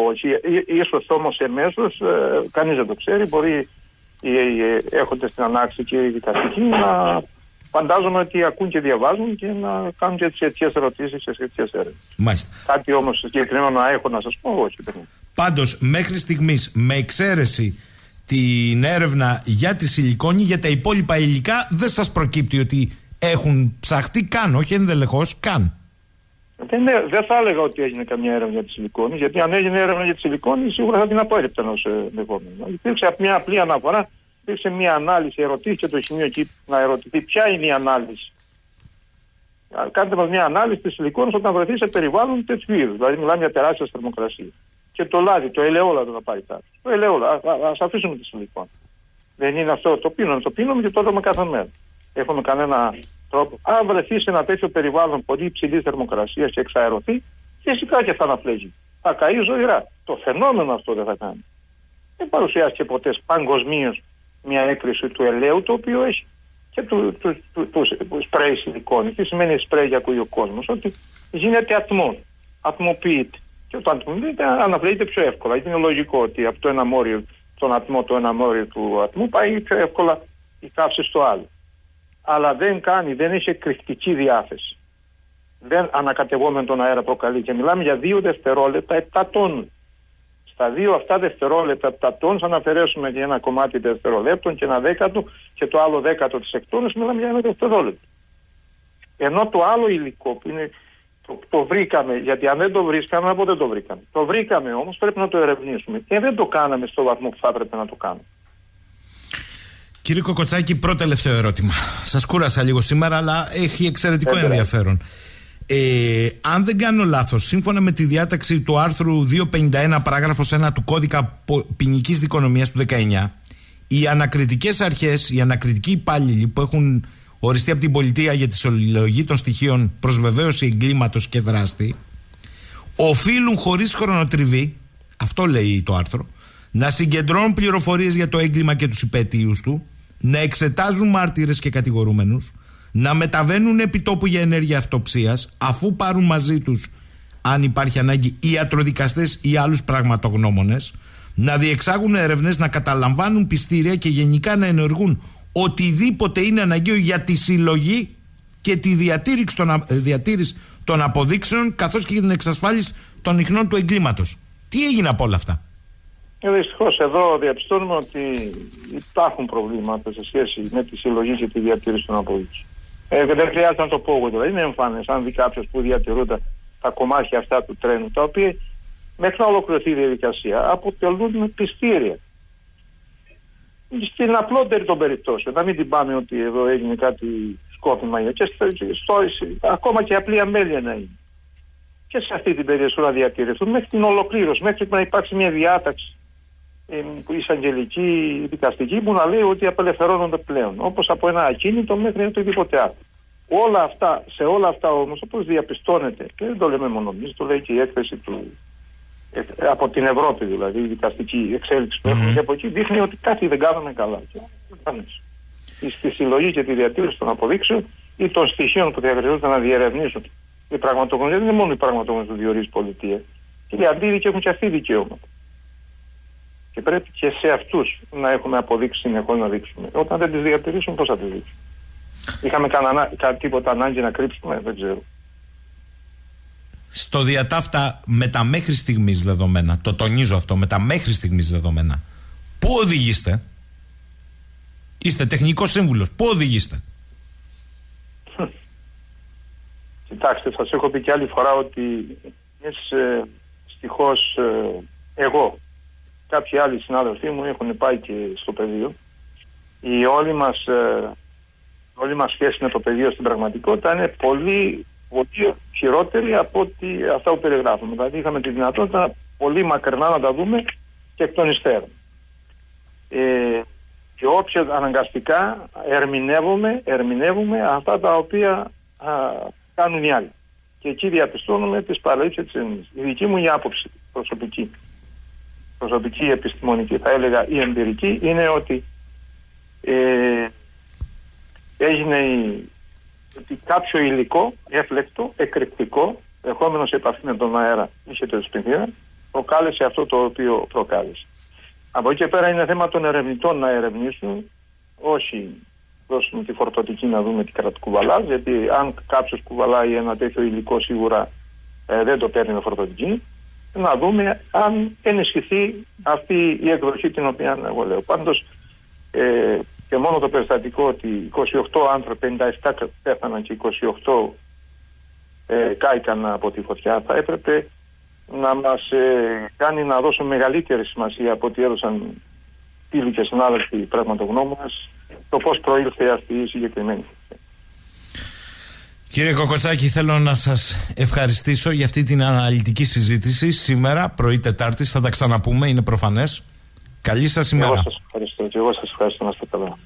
ίσως όμως εμέσως, ε, κανείς δεν το ξέρει, μπορεί οι έχοντες την ανάξη και οι δικαστικοί να φαντάζομαι ότι ακούν και διαβάζουν και να κάνουν και τι αιτίε ερωτήσεις σε σχετικές έρευνες.
Μάλιστα.
Κάτι όμως συγκεκριμένο να έχω να σας πω, όχι.
Πάντως, μέχρι στιγμής, με εξαίρεση την έρευνα για τη σιλικόνη, για τα υπόλοιπα υλικά, δεν σας προκύπτει ότι έχουν ψαχτεί καν, όχι ενδελεχώς καν.
Δεν, δεν θα έλεγα ότι έγινε καμία έρευνα για τη σιλικόνη, γιατί αν έγινε έρευνα για τη σιλικόνη, σίγουρα θα την απόρριπταν ως ενδεχόμενο. Υπήρξε μια απλή αναφορά, υπήρξε μια ανάλυση, ερωτήθηκε το σημείο εκεί να ερωτηθεί ποια είναι η ανάλυση. Κάντε μας μια ανάλυση της σιλικόνη όταν βρεθεί σε περιβάλλον τέτοιου είδους. Δηλαδή, μιλάμε για τεράστια θερμοκρασία. Και το λάδι, το ελαιόλαδο να πάρει κάτω. Το ελαιόλαδο, α αφήσουμε τη σιλικόνη. Δεν είναι αυτό το πίνουμε, το πίνουμε και το κάθε μέρα. Έχουμε κανένα τρόπο. Αν βρεθεί σε ένα τέτοιο περιβάλλον πολύ υψηλής θερμοκρασίας και εξαερωθεί, φυσικά και θα αναφλέγει. Θα καεί ζωηρά. Το φαινόμενο αυτό δεν θα κάνει. Δεν παρουσιάστηκε ποτέ παγκοσμίως μια έκρηση του ελαίου το οποίο έχει και του, του, του, του σπρέι σιλικόνη. Τι σημαίνει σπρέι για ακούει ο κόσμος, ότι γίνεται ατμό. Ατμοποιείται. Και όταν ατμοποιείται, αναφλέγεται πιο εύκολα. Γιατί είναι λογικό ότι από το ένα μόριο, τον ατμό, το ένα μόριο του ατμού πάει πιο εύκολα η καύση στο άλλο αλλά δεν κάνει, δεν έχει εκρηκτική διάθεση. Δεν ανακατευόμενο τον αέρα προκαλεί. Και μιλάμε για δύο δευτερόλεπτα 7 τόνου. Στα δύο αυτά δευτερόλεπτα 7 τόνου, αν αφαιρέσουμε και ένα κομμάτι δευτερολέπτων και ένα δέκατο και το άλλο δέκατο της εκτόνου, μιλάμε για ένα δευτερόλεπτο. Ενώ το άλλο υλικό που είναι, το, το βρήκαμε, γιατί αν δεν το βρίσκαμε, από δεν το βρήκαμε. Το βρήκαμε όμως, πρέπει να το ερευνήσουμε. Και δεν το κάναμε στο βαθμό που θα έπρεπε να το κάνουμε.
Κύριε Κοκοτσάκη, πρώτο τελευταίο ερώτημα. Σας κούρασα λίγο σήμερα, αλλά έχει εξαιρετικό ενδιαφέρον. Ε, αν δεν κάνω λάθος, σύμφωνα με τη διάταξη του άρθρου 251, παράγραφος 1 του κώδικα ποινικής δικονομίας του 19, οι ανακριτικές αρχές, οι ανακριτικοί υπάλληλοι που έχουν οριστεί από την πολιτεία για τη συλλογή των στοιχείων προς βεβαίωση εγκλήματος και δράστη, οφείλουν χωρίς χρονοτριβή, αυτό λέει το άρθρο, να συγκεντρώνουν πληροφορίες για το έγκλημα και τους υπέτειους του, να εξετάζουν μάρτυρες και κατηγορούμενους, να μεταβαίνουν επιτόπου για ενέργεια αυτοψίας, αφού πάρουν μαζί τους, αν υπάρχει ανάγκη, ιατροδικαστές ή άλλους πραγματογνώμονες, να διεξάγουν ερευνές, να καταλαμβάνουν πιστήρια και γενικά να ενεργούν οτιδήποτε είναι αναγκαίο για τη συλλογή και τη διατήρηση των, διατήρηση των αποδείξεων καθώς και για την εξασφάλιση των ιχνών του εγκλήματος. Τι έγινε από όλα αυτά;
Ε, Δυστυχώς εδώ διαπιστώνουμε ότι υπάρχουν προβλήματα σε σχέση με τη συλλογή και τη διατήρηση των αποδείξεων. Ε, δεν χρειάζεται να το πω εγώ δηλαδή. Είναι εμφανέ. Αν δει κάποιος που διατηρούνται τα κομμάτια αυτά του τρένου, τα οποία μέχρι να ολοκληρωθεί η διαδικασία αποτελούν πιστήρια. Στην απλότερη των περιπτώσεων. Να μην την πάμε ότι εδώ έγινε κάτι σκόπιμα και στο, στο, ακόμα και απλή αμέλεια να είναι. Και σε αυτή την περίοδο να διατηρηθούν μέχρι την ολοκλήρωση, μέχρι να υπάρξει μια διάταξη ε, εισαγγελική, δικαστική που να λέει ότι απελευθερώνονται πλέον. Όπως από ένα ακίνητο μέχρι οτιδήποτε άλλο. Όλα αυτά, σε όλα αυτά όμως όπως διαπιστώνεται και δεν το λέμε μόνο εμείς, το λέει και η έκθεση του ε, από την Ευρώπη δηλαδή η δικαστική εξέλιξη που έχουμε και από εκεί δείχνει ότι κάτι δεν κάναμε καλά. Στη συλλογή και τη διατήρηση των αποδείξεων ή των στοιχείων που διαγραφούνται να διερευνήσουν οι πραγματογνωμίε δεν είναι μόνο οι πραγματογνωμίε που διορίζει η πολιτεία. Και οι αντίδικοι έχουν και αυτοί δικαιώματα. Και πρέπει και σε αυτούς να έχουμε αποδείξει συνεχώ να δείξουμε. Όταν δεν τις διατηρήσουν, πώς θα τις δείξουν. Είχαμε κανένα, τίποτα ανάγκη να κρύψουμε, δεν ξέρω.
Στο διατάφτα με τα μέχρι στιγμής δεδομένα, το τονίζω αυτό, με τα μέχρι στιγμής δεδομένα, πού οδηγείστε, είστε τεχνικός σύμβουλος, πού οδηγείστε; <laughs>
Κοιτάξτε, σας έχω πει και άλλη φορά ότι εμείς ε, ε, εγώ κάποιοι άλλοι συνάδελφοί μου έχουν πάει και στο πεδίο. Η όλη μας, ε, όλη μας σχέση με το πεδίο στην πραγματικότητα είναι πολύ, πολύ χειρότερη από ότι αυτά που περιγράφουμε. Δηλαδή είχαμε τη δυνατότητα πολύ μακρινά να τα δούμε και εκ των υστέρων. Ε, και όποια αναγκαστικά ερμηνεύουμε, ερμηνεύουμε αυτά τα οποία α, κάνουν οι άλλοι. Και εκεί διαπιστώνουμε τις παραλήψεις της Η δική μου η άποψη προσωπική προσωπική επιστημονική θα έλεγα ή εμπειρική είναι ότι ε, έγινε η, ότι κάποιο υλικό έφλεκτο, εκρηκτικό ερχόμενος σε επαφή με τον αέρα είχε το σπινθήρα προκάλεσε αυτό το οποίο προκάλεσε. Από εκεί και πέρα είναι θέμα των ερευνητών να ερευνήσουν όχι δώσουμε τη φορτωτική να δούμε τι κρατικουβαλά, γιατί αν κάποιος κουβαλάει ένα τέτοιο υλικό σίγουρα ε, δεν το παίρνει με φορτωτική να δούμε αν ενισχυθεί αυτή η εκδοχή την οποία εγώ λέω. Πάντως ε, και μόνο το περιστατικό ότι 28 άνθρωποι, 57 πέθαναν και 28 ε, κάηκαν από τη φωτιά θα έπρεπε να μας ε, κάνει να δώσουμε μεγαλύτερη σημασία από ό,τι έδωσαν φίλοι και συνάδελφοι πραγματογνώμονες το πώς προήλθε αυτή η συγκεκριμένη
Κύριε Κοκοτσάκη, θέλω να σας ευχαριστήσω για αυτή την αναλυτική συζήτηση σήμερα, πρωί Τετάρτη. Θα τα ξαναπούμε, είναι προφανές. Καλή σας ημέρα.
Εγώ σας ευχαριστώ και εγώ σας ευχαριστώ να είστε καλά.